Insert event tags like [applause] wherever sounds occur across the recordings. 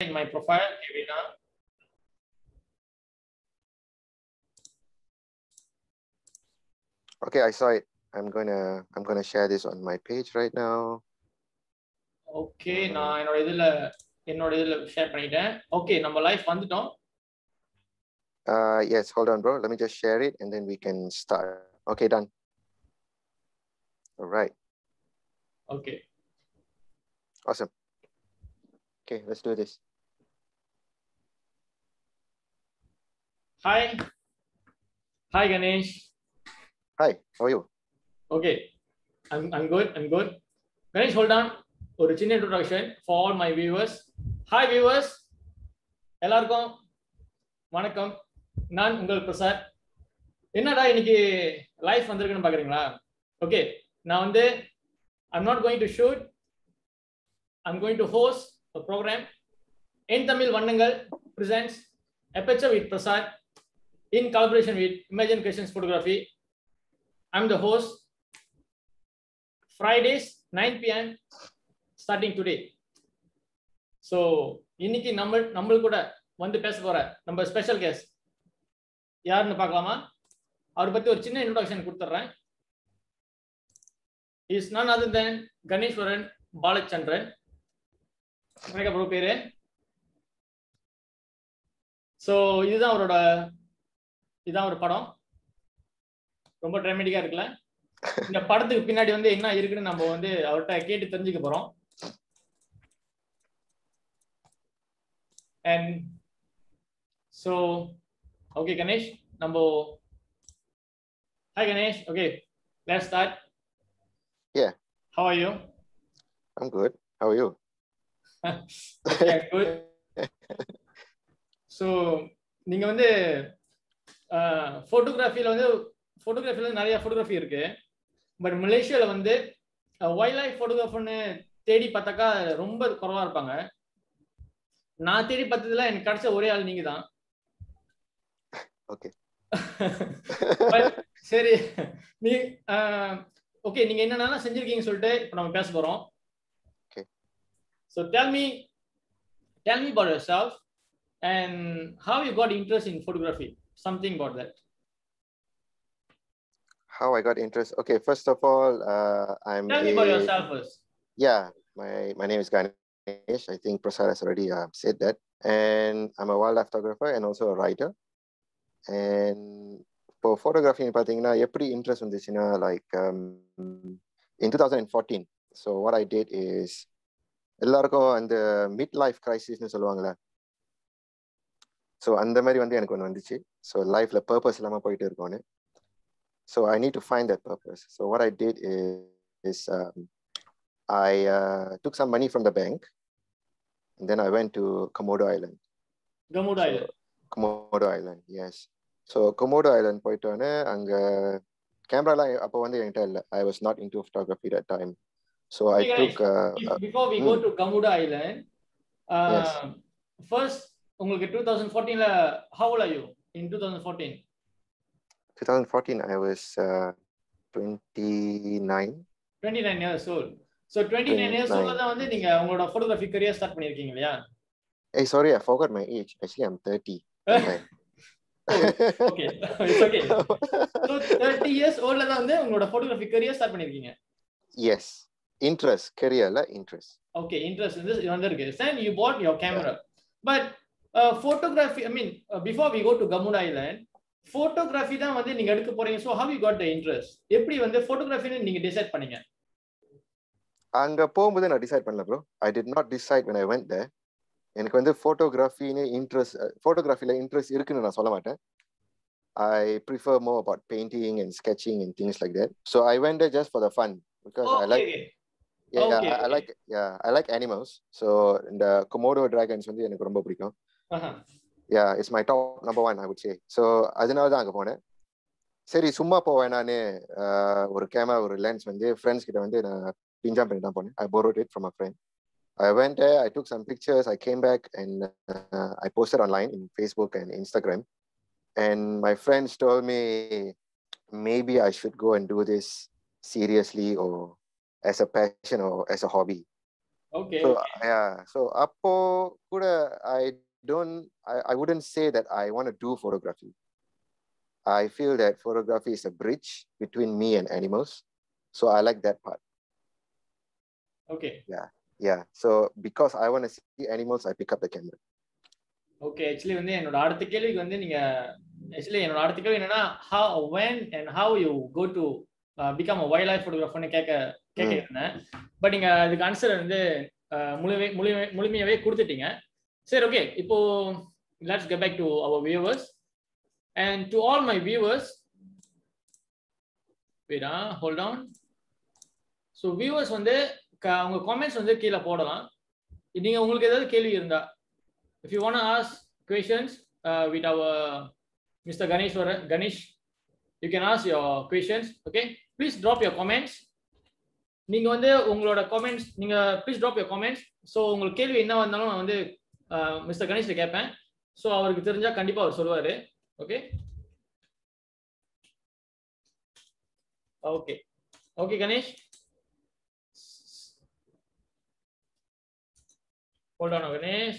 in my profile, Kevina. Okay, I saw it. I'm gonna I'm gonna share this on my page right now. Okay நான் என்னோட இதுல என்னோட இதுல share பண்ணிட்டேன் okay நம்ம life வந்துட்டோம் Uh, yes, hold on, bro. Let me just share it and then we can start. Okay, done. All right, okay awesome. Okay, let's do this. Hi. Hi, Ganesh. Hi, how are you? Okay. I'm, I'm good. I'm good. Ganesh, hold on. Original introduction for my viewers. Hi, viewers. எல்லாருக்கும் வணக்கம் நான் உங்கள் பிரசாத் என்னடா இன்னைக்கு life வந்திருக்குன்னு பாக்குறீங்களா okay நான் வந்து I'm not going to shoot I'm going to host programme என் தமிழ் வண்ணங்கள் presents எப்பச்ச with Prasad in collaboration with Imagine Creations Photography. I'm the host. Fridays, 9 p.m. starting today. So இன்னைக்கு நம்ம நம்ம கூட வந்து பேச போற நம்ம ஸ்பெஷல் கெஸ்ட் யாருன்னு பார்க்கலாமா அவரை பத்தி ஒரு சின்ன இன்ட்ரோடக்ஷன் கொடுத்துட்றேன் இஸ் நான் அது தென் கணேஸ்வரன் பாலச்சந்திரன் வணக்கம் ப்ரோ பேரு ஸோ இதுதான் அவரோட இதுதான் ஒரு படம். ரொம்ப ட்ராமேட்டிக்கா இருக்குல்ல இந்த படத்துக்கு பின்னாடி வந்து என்ன இருக்குன்னு நம்ம வந்து அவர்கிட்ட கேட்டு தெரிஞ்சுக்க போறோம். அண்ட் ஸோ ஓகே கணேஷ் நம்ம hi Ganesh okay let start Yeah. How are you I'm good. How are you? [laughs] [laughs] நீங்க வந்து ஃபோட்டோகிராஃபியில் வந்து ஃபோட்டோகிராஃபியில் நிறைய ஃபோட்டோகிராஃபி இருக்கு. பட் மலேசியாவில் வந்து வைல்ட் லைஃப் ஃபோட்டோகிராஃபர்னு தேடி பார்த்தாக்கா ரொம்ப குறவா இருப்பாங்க. நான் தேடி பார்த்ததுல எனக்கு கிடைச்ச ஒரே ஆள் நீங்க தான் Okay. [laughs] சரி. நீ ஓகே நீங்க என்னென்னலாம் செஞ்சிருக்கீங்கன்னு சொல்லிட்டு இப்போ நம்ம பேச போறோம். Okay. So tell me tell me about yourself and how you got interest in photography something about that. How i got interest? Okay first of all uh, i'm tell a, me about yourself first. Yeah my my name is ganesh. I think prasadh has already uh, said that. And i'm a wildlife photographer and also a writer. And இப்போ ஃபோட்டோகிராஃபின்னு பார்த்தீங்கன்னா எப்படி interest வந்துச்சுன்னா like in two thousand fourteen so what I did is எல்லாருக்கும் அந்த mid life கிரைசிஸ்ன்னு சொல்லுவாங்களே so அந்த மாதிரி வந்து எனக்கு ஒன்று வந்துச்சு ஸோ லைஃப்ல பர்பஸ் இல்லாமல் போயிட்டு இருக்கோன்னு so I need to find that purpose so what I did is I took some money from the bank and then I went to Komodo Island. Komodo Island Komodo Island, yes. So Komodo Island போயிட்டோன்னே அங்க கேமராலாம் அப்போ வந்து என்கிட்ட இல்லை I was not into photography that time so I took before we go. To Komodo Island. First உங்களுக்கு two thousand ஃபோர்டீன்ல how are you in two thousand fourteen two thousand fourteen I was twenty nine twenty nine years old so twenty nine years 29. Old தான் வந்து நீங்க உங்களோட photography career start பண்ணிருக்கீங்க இல்லையா I forgot my age. Actually, I'm 30. that time. Okay it's okay so thirty years ஓல்ட்ல தான் வந்து உங்களோட photography career start பண்ணிருக்கீங்க yes. Interest, career, la interest. Okay interest வந்து வந்திருக்கு sir you bought your camera but photography I mean before we go to Komodo Island photography தான் வந்து நீங்க எடுக்க போறீங்க. So how you got the interest எப்படி வந்து ஃபோட்டோகிராஃபின்னு நீங்க டிசைட் பண்ணீங்க? அங்க போகும்போது நான் டிசைட் பண்ணல bro I did not decide when I went there. எனக்கு வந்து ஃபோட்டோகிராஃபின்னு இன்ட்ரெஸ்ட் ஃபோட்டோகிராஃபில இன்ட்ரெஸ்ட் இருக்குன்னு நான் சொல்ல மாட்டேன். I prefer more about painting and sketching and things like that so I went just for the fun because I like I, I like yeah I like animals. So இந்த Komodo dragons வந்து எனக்கு ரொம்ப பிடிக்கும். Uh-huh. yeah it's my top number one I would say so அதனால தான் அங்க போனேன் சரி சும்மா போவேன் நான் ஒரு கேமரா ஒரு லென்ஸ் வந்து ஃப்ரெண்ட்ஸ் கிட்ட வந்து நான் பிஞ்சாம் பண்ணி தான் போனேன் ஐ borrowed it from a friend I went there I took some pictures I came back and uh, I posted online in Facebook and Instagram and my friends told me maybe I should go and do this seriously or as a passion or as a hobby okay So yeah, so appo kuda I don't I, I wouldn't say that I want to do photography. I feel that photography is a bridge between me and animals. So I like that part. Okay Yeah. So because I want to see animals, I pick up the camera. Okay actually வந்து என்னோட அடுத்த கேள்விக்கு வந்து நீங்க actually என்னோட அடுத்த கேள்வி என்னன்னா how when and how you go to uh, become a wildlife photographer கேட்க கேட்க. இருந்தேன் பட் நீங்க அதுக்கு ஆன்சர் வந்து uh, முழுமை முழுமையாவே கொடுத்துட்டீங்க சரி ஓகே இப்போ let's get back to our viewers and to all my viewers வீடா ஹோல்ட் ஆன் ஸோ வியூவர்ஸ் வந்து அவங்க காமெண்ட்ஸ் வந்து கீழே போடலாம். நீங்கள் உங்களுக்கு ஏதாவது கேள்வி இருந்தா if you want ask questions with our mister Ganeswaran Ganesh you can ask your questions okay please drop your comments நீங்கள் வந்து உங்களோட காமெண்ட்ஸ் நீங்கள் please drop your comments so உங்களுக்கு கேள்வி என்ன வந்தாலும் நான் வந்து மிஸ்டர் கணேஷ் கேட்பேன். ஸோ அவருக்கு தெரிஞ்சா கண்டிப்பா அவர் சொல்லுவாரு. Okay okay okay Ganesh? Hold on, Ganesh.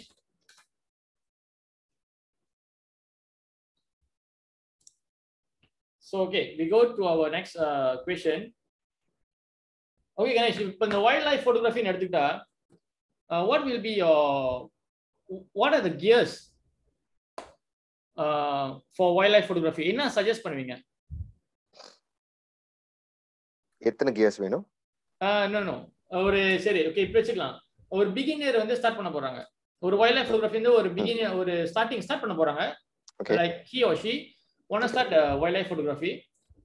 So okay, we go to our next uh, question. இப்போ இந்த வைல்ட் லைஃப் ஃபோட்டோகிராஃபின்னு எடுத்துக்கிட்டா uh, will will be what are the gears uh, for wildlife photography? என்ன சஜஸ்ட் பண்ணுவீங்க? எத்தனை gears வேணும்? No ஒரு சரி ஓகே இப்போ வச்சுக்கலாம். ஒரு பிகினர் வந்து ஸ்டார்ட் பண்ண போறாங்க. ஒரு வைல்ட் லைஃப் ஃபோட்டோகிராஃபி வந்து ஒரு பிகினர் ஒரு ஸ்டார்டிங் ஸ்டார்ட் பண்ண போறாங்க. Like he or she one start wildlife photography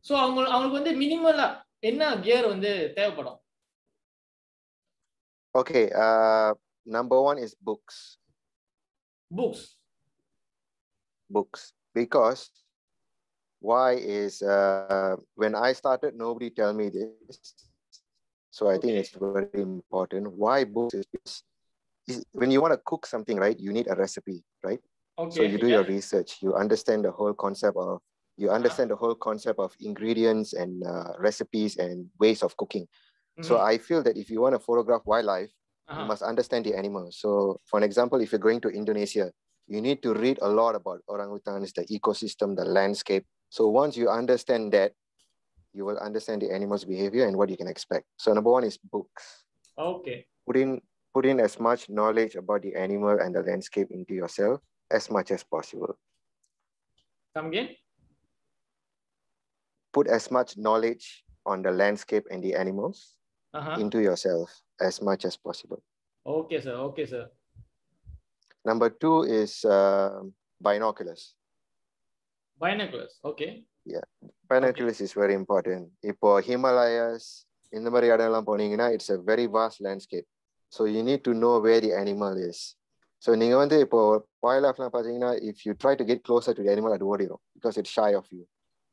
so அவங்க அவங்களுக்கு வந்து மினிமலா என்ன கியர் வந்து தேவைப்படும்? Okay. Uh, number one is Books. Books. Because why is uh, when I started, nobody tell me this. So I okay. think it's very important. Why books is, is when you want to cook something, right? You need a recipe, right? Okay. So you do yeah. your research. You understand the whole concept of you understand the whole concept of ingredients and uh, recipes and ways of cooking. Mm -hmm. So mm-hmm. I feel that if you want to photograph wildlife, uh-huh. You must understand the animal. So, for an example, if you're going to Indonesia, you need to read a lot about orangutans, the ecosystem, the landscape. So, once you understand that, you will understand the animal's behavior and what you can expect. So, number one is books. Okay. Put in put in as much knowledge about the animal and the landscape into yourself as much as possible. Come again? Put as much knowledge on the landscape and the animals uh-huh. into yourself as much as possible. Okay sir okay sir Number two is um binoculars. பைனகுலர்ஸ் okay Binoculars is very important. இப்போ Himalayas, இந்த மாதிரி இடம்லாம் போனீங்கன்னா it's a very vast landscape. So you need to know where the animal is. So நீங்க வந்து இப்போ wildlifeலாம் பார்த்தீங்கன்னா if you try to get closer to the animal அது ஓடிடும் because it's shy of you,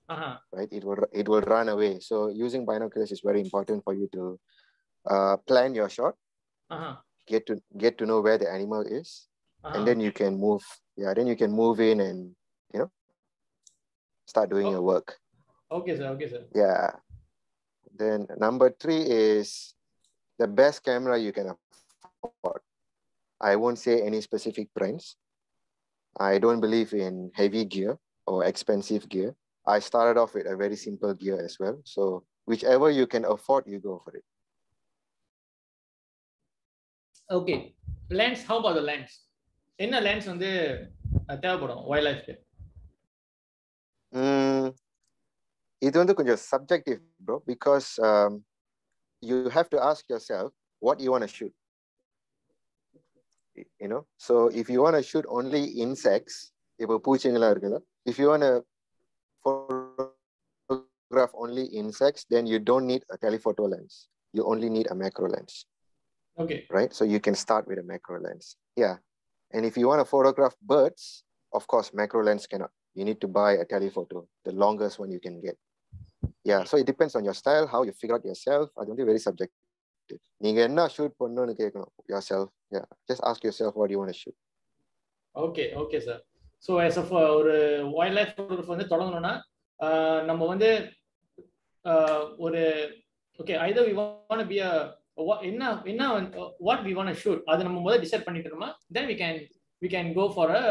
Aha right? It will it will run away. So using binoculars is very important for you to uh, plan your shot, uh-huh. get to get to know where the animal is, uh-huh. and then you can move. Yeah, then you can move in and you know start doing oh. your work. Okay, sir. Okay, sir. Yeah. Then number three is the best camera you can afford. I won't say any specific brands. I don't believe in heavy gear or expensive gear. I started off with a very simple gear as well. So whichever you can afford, you go for it. Okay lens how about the lens என்ன lens வந்து அஹ், தேவைப்படும் வைல்ட் லைஃப்க்கு Mm, இது வந்து கொஞ்சம் subjective, bro, because um, you have to ask yourself what you want to shoot. Y- You know, so if you want to shoot only insects, இப்போ பூச்சிங்கெல்லாம் இருக்குல்ல, if you want to photograph only insects, then you don't need a telephoto lens. You only need a macro lens, okay right? So you can start with a macro lens. Yeah. And if you want to photograph birds, of course, macro lens cannot. You need to buy a telephoto, the longest one you can get. Yeah, so it depends on your style, how you figure out yourself. அது வந்து very subjective. நீங்க என்ன shoot பண்ணணும்னு கேட்கணும் yourself. Yeah, just ask yourself what you want to shoot. Okay okay sir so S F ஒரு wildlife photography வந்து தொடங்கணும்னா ஆஹ், நம்ம வந்து ஆஹ், ஒரு okay Hyder we want be a what என்ன என்ன வாட் வி வாண்ட் ஷூட் அது நம்ம முதல்ல டிசைட் பண்ணிட்டு இருக்கோமா தென் we can we can go for a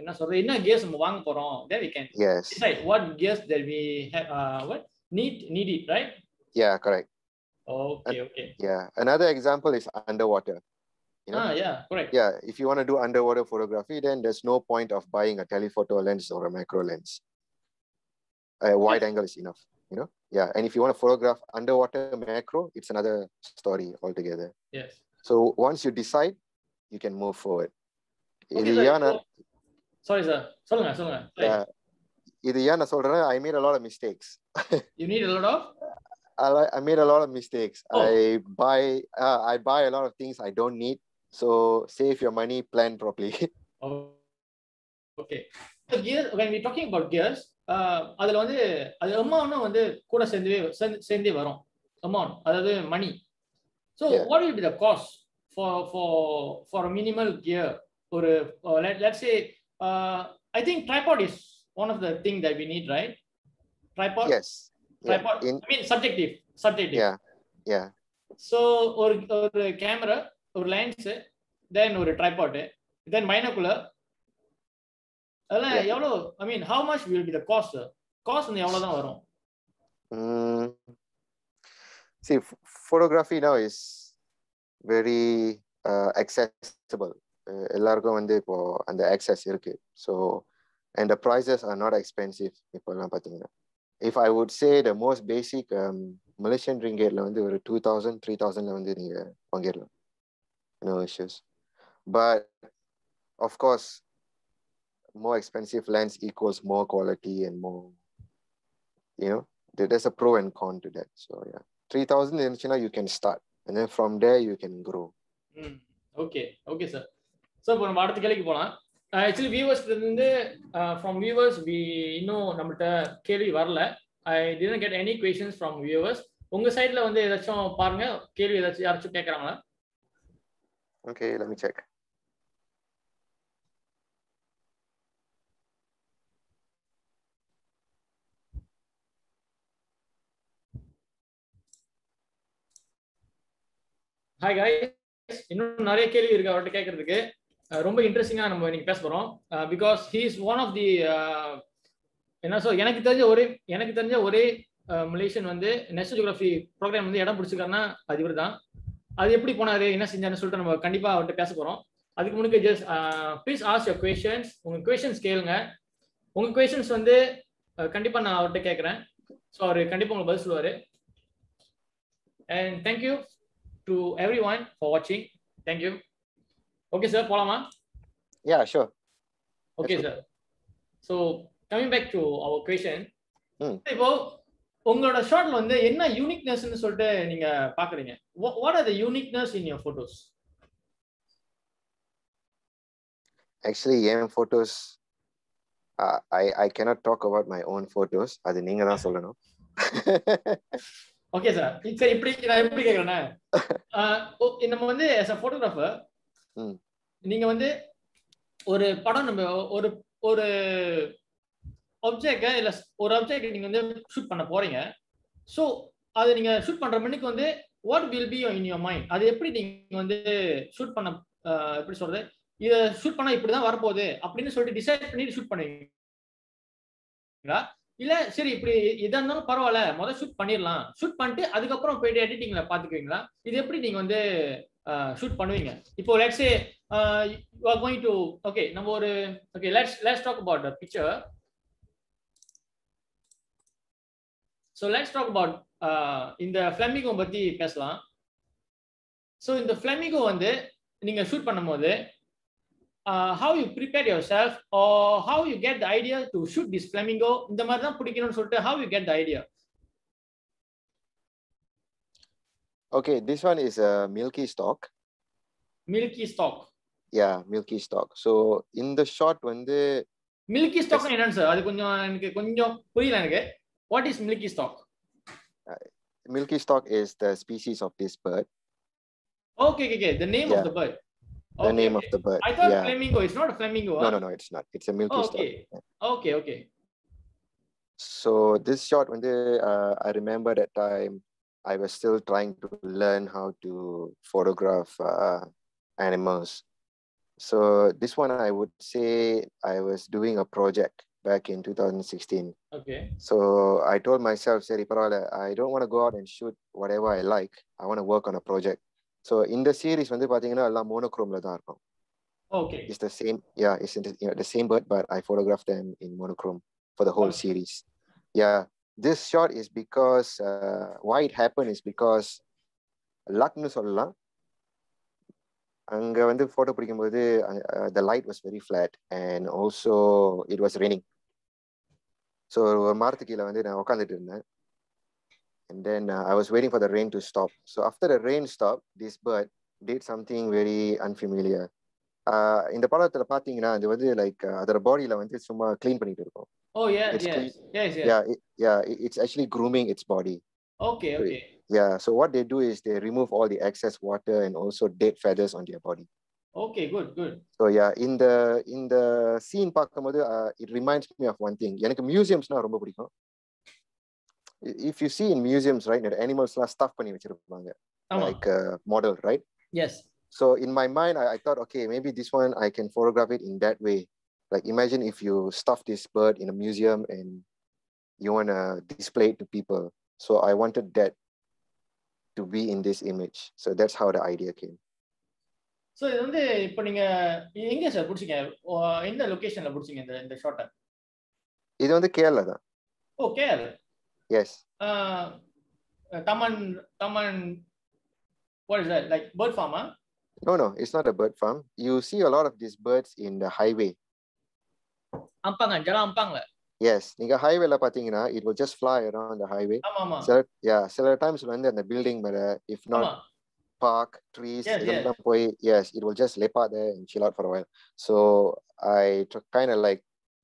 என்ன சொல்றது என்ன கியர்ஸ் நம்ம வாங்க போறோம் then we can Yes. decide what gears that we have uh, what need need it right Yeah, correct. okay okay Yeah. Another example is underwater. You know? ah yeah correct Yeah. If you want to do underwater photography, then there's no point of buying a telephoto lens or a macro lens. A wide angle is enough. You know. Yeah. And if you want to photograph underwater macro, it's another story altogether. yes So once you decide, you can move forward. okay இது sir, ஏன் நான் இப்போ- sorry sir சொல்லுங்க சொல்லுங்க Right. Yeah. இது ஏன் நான் சொல்றேன்னா I made a lot of mistakes. [laughs] you need a lot of I like I made a lot of mistakes. Oh. I buy uh, I buy a lot of things I don't need. So save your money, plan properly. [laughs] oh, okay so gear when we talking about gears uh, அதுல வந்து அது அமௌண்ட்டும் வந்து கூட சேர்ந்து சேர்ந்து- வரும். Amount அதாவது money. So. What will be the cost for for for minimal gear ஒரு let's say I think tripod is one of the thing that we need right tripod. Tripod I mean subjective subjective. So ஒரு ஒரு camera ஒரு lens தென் ஒரு tripod தென் மைனகுலர் அதெல்லாம் எவ்வளோ I mean how much will be the cost cost வந்து எவ்வளோ தான் வரும்? Mm. See photography now is very uh, uh, எல்லாருக்கும் வந்து இப்போ அந்த ஆக்சஸ் இருக்கு. So and the prices are not expensive இப்போல்லாம் பார்த்தீங்கன்னா if I would say the most basic Malaysian ரிங்கேட்ல வந்து ஒரு டூ தௌசண்ட் த்ரீ தௌசண்ட்ல வந்து நீங்கள் பங்கேறலாம் no issues but of course more expensive lens equals more quality and more you know there- there's a pro and con to that. So yeah. 3000 இருந்துச்சுன்னா you can start. And then from there you can grow. ம். Okay okay sir so இப்போ நம்ம அடுத்த கேள்விக்கு போகலாம் actually viewers இருந்து from viewers we இன்னும் நம்மகிட்ட கேள்வி வரல. I didn't get any questions from viewers உங்க சைட்ல வந்து ஏதாச்சும் பாருங்க. கேள்வி ஏதாச்சும் யாராச்சும் கேட்குறாங்களா okay let me check. Hi guys இன்னும் நிறைய கேள்வி இருக்கு அவர்கிட்ட கேட்கறதுக்கு ரொம்ப இன்ட்ரெஸ்டிங்கா நம்ம இன்னைக்கு பேச போறோம். Because he is one of the என்ன சொல் எனக்கு தெரிஞ்ச ஒரே எனக்கு தெரிஞ்ச ஒரே மலேசியன் வந்து நேஷனல் ஜியோகிராஃபி ப்ரோக்ராம் வந்து இடம் பிடிச்சிருக்காருன்னா அது இவர் தான். அது எப்படி போனாரு என்ன செஞ்சாருன்னு சொல்லிட்டு நம்ம கண்டிப்பா அவர்கிட்ட பேச போறோம். அதுக்கு முன்னாடி just please ask your questions உங்க கொஷன்ஸ் கேளுங்க. உங்க கொஷன்ஸ் வந்து கண்டிப்பாக கண்டிப்பா நான் அவர்கிட்ட கேட்கறேன் ஸோ அவர் கண்டிப்பா உங்களுக்கு பதில் சொல்லுவாரு. And thank you to every one for வாட்சிங் தேங்க்யூ ஓகே சார் போலாமா yeah sure okay Yes, sir so coming back to our question ம். இப்போ உங்களோட ஷாட்ல வந்து என்ன யூனிக்னஸ்னு சொல்லிட்டு நீங்க பாக்குறீங்க what are the uniqueness in your photos actually N photos uh, I I cannot talk about my own photos அது நீங்க தான் சொல்லணும் ஓகே சார் சரி இப்படி நான் எப்படி கேக்குறேன்னா [laughs] நம்ம வந்து as a photographer. நீங்க வந்து ஒரு படம் நம்ம ஒரு ஒரு ஆப்ஜெக்ட் இல்ல ஒரு ஆப்ஜெக்ட் நீங்க வந்து ஷூட் பண்ண போறீங்க. ஸோ அது நீங்க ஷூட் பண்ற மணிக்கு வந்து what will be in your mind அது எப்படி நீங்க வந்து ஷூட் பண்ண எப்படி சொல்றது? இத ஷூட் பண்ணா இப்படிதான் வரப்போகுது அப்படின்னு சொல்லிட்டு டிசைட் பண்ணி ஷூட் பண்ணுவீங்களா? இல்ல சரி இப்படி இதா இருந்தாலும் பரவாயில்ல. முதல் ஷூட் பண்ணிடலாம். ஷூட் பண்ணிட்டு அதுக்கப்புறம் போயிட்டு எடிட்டிங்ல பாத்துக்குவீங்களா? இது எப்படி நீங்க வந்து ஷூட் பண்ணுவீங்க? இப்போ let's are going to okay நம்ம ஒரு okay let's let's talk about picture so let's talk about இந்த ஃபிளமிகோ பத்தி பேசலாம். ஸோ இந்த ஃபிளமிகோ வந்து நீங்க ஷூட் பண்ணும்போது uh, how you prepare yourself or how you get the idea to shoot this flamingo இந்த மாதிரி தான் பிடிக்கணும்னு சொல்லிட்டு how you get the idea? Okay this one is a milky stork. Milky stork. Yeah milky stork. So in the shot the milky stork என்னன்னு what is milky stork? Uh, milky stork is the species of this bird. Okay okay, okay. the name yeah. of the bird the name of the bird I thought yeah flamingo. It's not a flamingo. no no no it's not it's a milky stork Okay. Okay, okay. So this shot when uh, I remember that time I was still trying to learn how to photograph uh, animals. So this one, I would say I was doing a project back in 2016. Okay. So I told myself, Seri Parala, I don't want to go out and shoot whatever I like. I want to work on a project. So in the series, வந்து பாத்தீங்கன்னா எல்லாம் monochrome தான் இருக்கும். Okay It's the same, yeah, it's in the, you know, the same bird, but I photographed them in monochrome for the whole Okay. series. Yeah, this shot is because uh, why it happened is because luckன்னு சொல்லலாம் அங்க வந்து photo பிடிக்கும்போது the light was very flat and also it was raining so ஒரு மரத்துக்கு கீழே வந்து நான் உட்காந்துட்டு இருந்தேன் and then uh, I was waiting for the rain to stop. So after the rain stopped, this bird did something very unfamiliar. Uh, இந்த படத்துல பாத்தீங்கன்னா அது வந்து லைக் அதோட பாடியில வந்து சும்மா க்ளீன் பண்ணிட்டு இருக்கும் ஓ S It's S clean. S S yeah it, yeah it- it's actually grooming its body okay okay yeah so what they do is they remove all the excess water and also dead feathers on their body okay good good so yeah in the in the scene பார்க்கும்போது uh, it reminds me of one thing எனக்கு மியூசியம்ஸ்னா ரொம்ப பிடிக்கும் I- if you see in museums right the animals எல்லாம் stuff பண்ணி வச்சிருப்பாங்க ஆமா like uh, model right S so in my mind I, I thought okay maybe this one i can photograph it in that way like imagine if you stuff this bird in a museum and you want to display it to people so i wanted that to be in this image so that's how the idea came so இது வந்து இப்போ நீங்க எங்க sir பிடிச்சிங்க ஓ, எந்த லொகேஷன்ல பிடிச்சிங்க இந்த இந்த ஷாட்டை இது வந்து கேரளா தான் ஓ KR yes Thaman Thaman what is that like bird pharma no no it's not a bird farm you see a lot of these birds in the highway அம்பாங்க ஜலம் அம்பாங்க yes நீங்க highwayல பாத்தீங்கன்னா it will just fly around the highway ஆமா ஆமா சில yeah சில times வந்து அந்த building மேல if not ஆமா park, trees, Yes, இதெல்லாம் போய் yes, it will just lepak there and chill out for a while. So I kind of like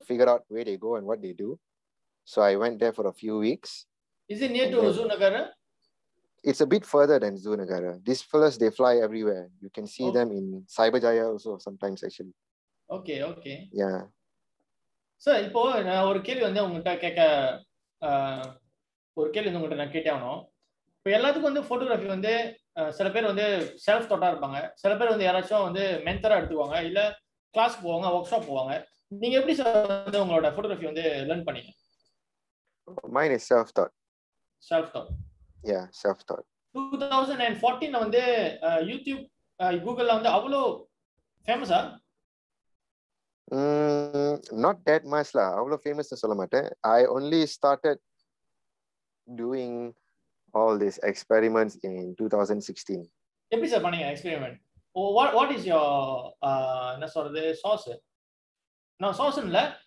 figure out where they go and what they do. So I went there for a few weeks. It near to Okay. ஜூநகர் It's a bit further than Zunagara. These fellas, they fly everywhere. You can see Oh. them in Cyberjaya also sometimes actually. Okay okay Yeah. Sir இப்போ நான் ஒரு கேள்வி வந்து உங்ககிட்ட கேட்க ஒரு கேள்வி வந்து உங்ககிட்ட நான் கேட்டே ஆகணும் இப்போ எல்லாத்துக்கும் வந்து ஃபோட்டோகிராஃபி வந்து சில பேர் வந்து செல்ஃப் தொட்டா இருப்பாங்க சில பேர் வந்து யாராச்சும் வந்து மென்டரா எடுத்துக்குவாங்க இல்ல கிளாஸ் போவாங்க ஒர்க் ஷாப் போவாங்க நீங்க எப்படி சார் வந்து உங்களோட ஃபோட்டோகிராஃபி வந்து லேர்ன் பண்ணீங்க Mine is self-taught. Self thought Yeah, self-taught. Two thousand and ஃபோர்டீன்ல வந்து ஆஹ், யூடியூப் ஆஹ், கூகுள்ல வந்து அவ்வளோ ஃபேமஸா Mm, not that much lah. அவ்வளோ famous சொல்ல மாட்டேன். I only started doing all these experiments in 2016. எப்படி சார் பண்ணீங்க experiment what what is your என்ன சொல்றது சாஸ் நான் சாஸ் இல்ல எ-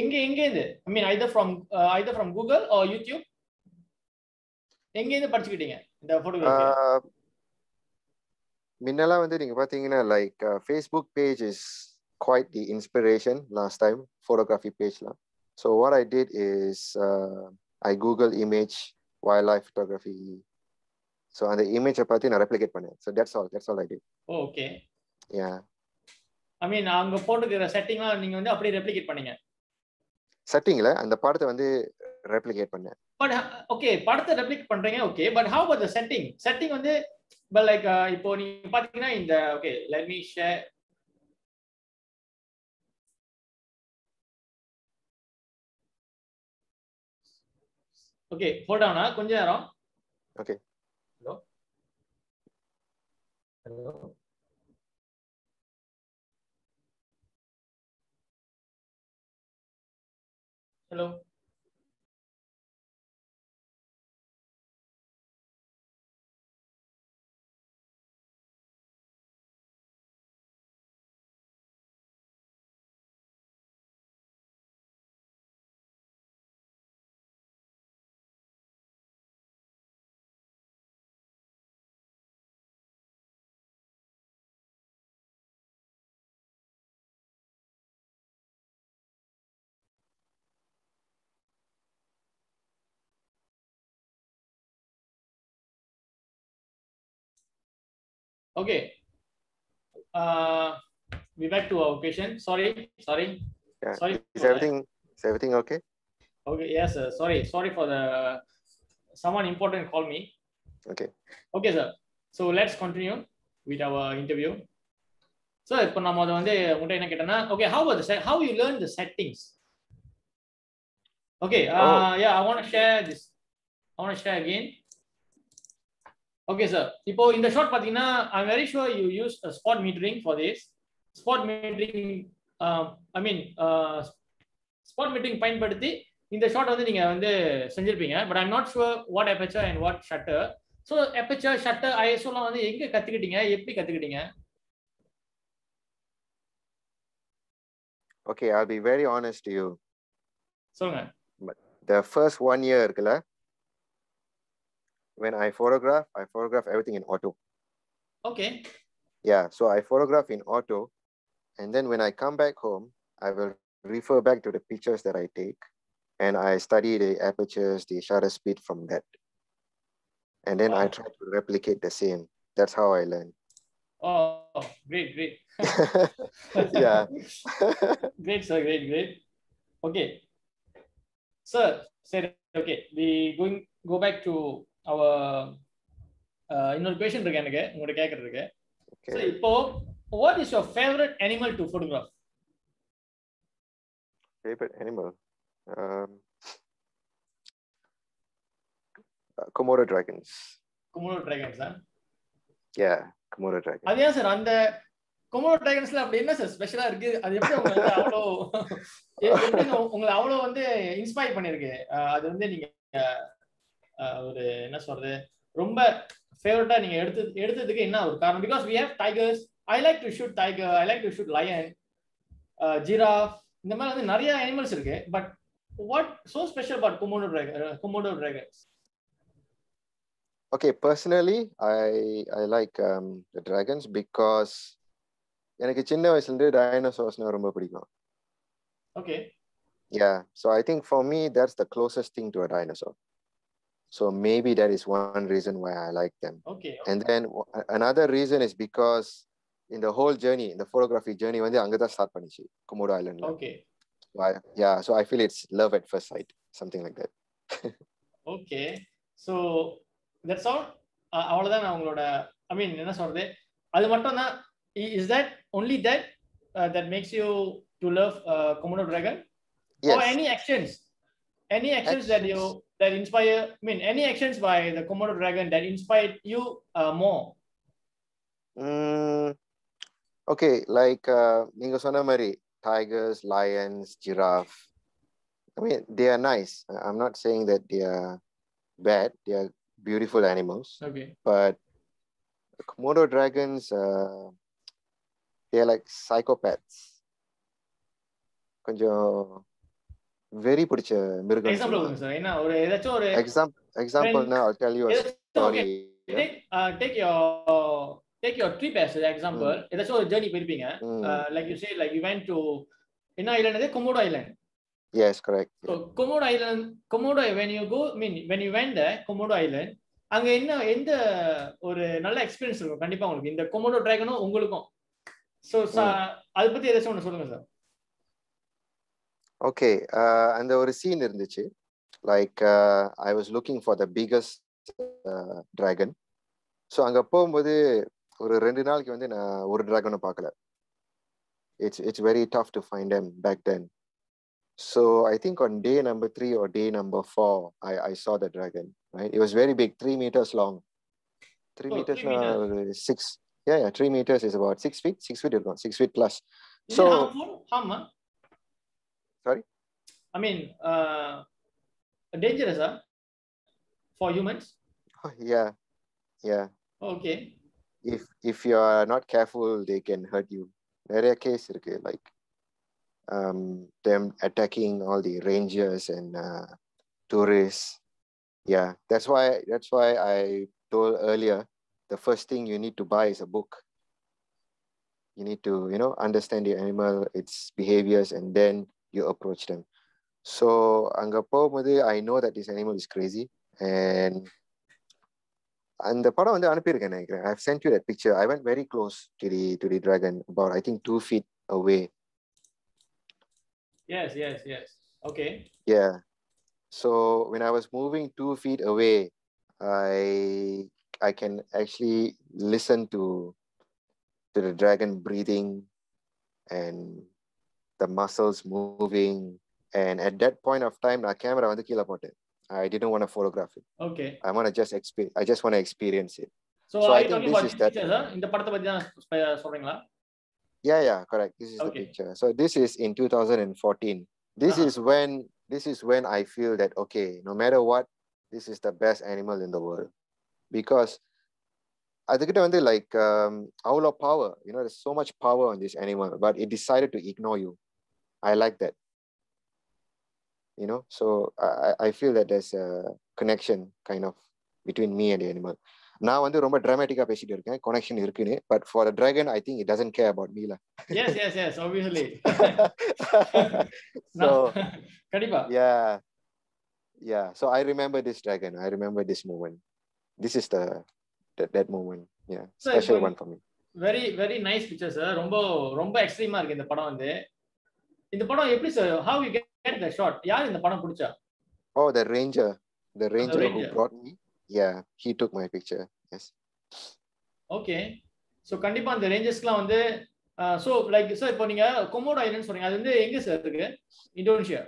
எங்க எங்க இது I mean either from either from Google or YouTube எங்க இருந்து படிச்சுக்கிட்டீங்க இந்த போட்டோகிராஃபி முன்னெல்லாம் வந்து நீங்க பாத்தீங்கன்னா like Facebook page is quite the inspiration last time photography page lah. so what i did is uh, i google image wildlife photography so அந்த image பத்தி நான் replicate பண்ணேன் so that's all that's all i did oh, okay yeah i mean அங்க போட்டுக்கிற செட்டிங்லாம் நீங்க வந்து அப்படியே replicate பண்ணீங்க செட்டிங்கில் அந்த படத்தை வந்து ரெப்ளிகேட் பண்ணேன். பட் ஓகே படத்தை ரெப்ளிகேட் பண்றீங்க okay but how about the setting setting வந்து பட் லைக் இப்போ நீங்க பாத்தீங்கன்னா இந்த okay let me share okay hold ஆனா கொஞ்ச நேரம். Okay. Hello hello Hello. Okay. Uh, we back to our question. Sorry, sorry. Yeah. Sorry Is for that. everything is everything okay? Okay, yes, sir. Sorry, sorry for the someone important called me. Okay. Okay, sir. So let's continue with our interview. So இப்போ நம்ம அதை வந்து உங்கள்கிட்ட என்ன கேட்டோம்னா okay how about the set how you learn the settings okay uh, Oh. yeah I want to share this Okay sir இப்போ இந்த shot பார்த்தீங்கன்னா I very sure you use spot metering for this spot metering I mean spot metering பயன்படுத்தி இந்த shot வந்து நீங்கள் வந்து செஞ்சுருப்பீங்க. But I'm not sure what aperture and what shutter so aperture shutter ஐஎஸ்ஓலாம் வந்து எங்கே கற்றுக்கிட்டீங்க எப்படி கற்றுக்கிட்டீங்க okay I be very honest you சொல்லுங்க. த ஃபர்ஸ்ட் ஒன் இயர் இருக்குல்ல when I photograph, I photograph everything in auto. Okay. Yeah, so I photograph in auto. And then when I come back home, I will refer back to the pictures that I take and I study the apertures, the shutter speed from that. And then wow. I try to replicate the same. That's how I learn. Oh, great, great. [laughs] yeah. [laughs] great, sir, great, great. Okay. Sir, said, okay, we going go back to அவ இன்னொரு question இருக்கு எனக்கு உங்கள்கிட்ட கேட்கறதுக்கு so இப்போ what is your favourite animal to photograph favourite animal Komodo dragons Komodo dragons yeah Komodo dragon அது ஏன் sir அந்த குமரோ டைகன்ஸ்ல அப்படி என்ன சார் ஸ்பெஷலா இருக்கு? அது எப்படி உங்களுக்கு அவ்வளோ [laughs] உங்களை அவ்வளோ வந்து இன்ஸ்பயர் பண்ணிருக்கு? அது வந்து நீங்க ஒரு என்ன சொல்றது? ரொம்ப ஃபேவரட்டா நீங்க எடுத்து எடுத்ததுக்கு என்ன ஒரு காரணம்? Because we have tigers. I like to shoot tiger I like to shoot lion giraffe இந்த மாதிரி வந்து நிறைய அனிமல்ஸ் இருக்கு. But what so special about Komodo dragon Komodo dragons Okay, personally, I I like um, the dragons because எனக்கு சின்ன வயசுல இருந்து டைனோசார்ஸ்னா ரொம்ப பிடிக்கும். Okay Yeah, so I think for me that's the closest thing to a dinosaur. So maybe that is one reason why I like them. Okay And then w- a- another reason is because in the whole journey, in the photography journey, வந்து அங்க தான் start பண்ணிச்சு Komodo Islandல. Okay Why- Yeah, so I feel it's love at first sight, something like that. [laughs] Okay so that's all அவ்வளோதான் நான் உங்களோட ஐ மீன் என்ன சொல்றது அது மட்டும் தான் is that only that that makes you to love Komodo dragon Yes. or any actions any actions that you that inspire i mean any actions by the komodo dragon that inspired you uh, more Mm, okay, like uh, நீங்க சொன்ன மாதிரி tigers, lions, giraffe. I mean, they are nice. I- I'm not saying that they are bad. They are beautiful animals. okay But Komodo dragons, uh, they are like psychopaths. கொஞ்சம் வெறி பிடிச்ச மிருகம் example என்ன ஒரு ஏதாச்சும் ஒரு எக்ஸாம்பிள் எக்ஸாம்பிள்னா take your take your trip as an example. ஏதாச்சும் ஒரு ஜர்னி போயிருப்பீங்க. Like you say like you went to என்ன ஐலண்ட் அது? Komodo island yes, correct. So Komodo Island, Komodo, when you go, I mean, when you went there, Komodo Island, அங்க என்ன எந்த ஒரு நல்ல எக்ஸ்பீரியன்ஸ் இருக்கும்? கண்டிப்பா உங்களுக்கு. இந்த கொமோடோ டிராகனும் உங்களுக்கும். ஸோ அதை பத்தி ஏதாச்சும் ஒன்று சொல்லுங்க சார் ஓகே அந்த ஒரு சீன் இருந்துச்சு. Like I was looking for the biggest dragon so அங்கே போகும்போது ஒரு ரெண்டு நாளைக்கு வந்து நான் ஒரு ட்ராகனை பார்க்கல. It's it's very tough to find them back then so I think on day number three or day number four I I saw the dragon right it was very big three metres long three metres ஒரு six three metres is about six feet six feet இருக்கும் six feet plus so Sorry? I mean, uh, dangerous, huh? For humans? [laughs] Yeah. Yeah. Okay. If if you are not careful, they can hurt you. There case, okay, like um, them attacking all the rangers and uh, tourists. Yeah, that's why that's why I told earlier. The first thing you need to buy is a book. You need to you know understand the animal, its behaviors, and then you approach them so அங்க போகும்போது i know that this animal is crazy and அந்த படம் வந்து அனுப்பியிருக்கேன் நினைக்கிறேன் I've sent you that picture. I went very close to the to the dragon, about I think two feet away. Yes, yes, yes. Okay. Yeah. So when I was moving two feet away, I I can actually listen to to the dragon breathing and the muscles moving. And at that point of time, நான் camera வந்து கீழே போட்டேன். I didn't want to photograph it. Okay I want to just experience. I just want to experience it. So So I I think docking this about is that- sir இந்த படத்தை பத்தி தான் ஸ்ப- சொல்றீங்களா Yeah, yeah, correct. This is Okay. the picture. So this is in 2014. This Uh-huh. is when this is when I feel that okay, no matter what, this is the best animal in the world. Because அதுகிட்ட வந்து like um அவ்வளோ power, you know, there's so much power on this animal, but it decided to ignore you. I like that. You know, so I, I- I feel that there's a connection kind of between me and the animal. நான் வந்து ரொம்ப dramatic-ஆ பேசிட்டு இருக்கேன் connection இருக்குன்னு but for the dragon I think it doesn't care about me lah. S S S obviously [laughs] so [laughs] கண்டிப்பா yeah yeah so i remember this dragon i remember this moment this is the that, that moment yeah So, special இப்போ- one for me very very nice picture sir ரொம்ப ரொம்ப எக்ஸ்ட்ரீமா இருக்கு இந்த படம் வந்து இந்த படம் எப்படி sir how you get the shot யார் இந்த படம் பிடிச்சா? The ranger. The ranger, who ranger. brought me. Yeah he took my picture. Yes. Okay so கண்டிப்பா அந்த ரேஞ்சஸ்க்குலாம் வந்து ஸோ லைக் சார் இப்போ நீங்க கொமோடோ ஐலண்ட் சொல்றீங்க அது வந்து எங்க சார் இருக்கு? Indonesia?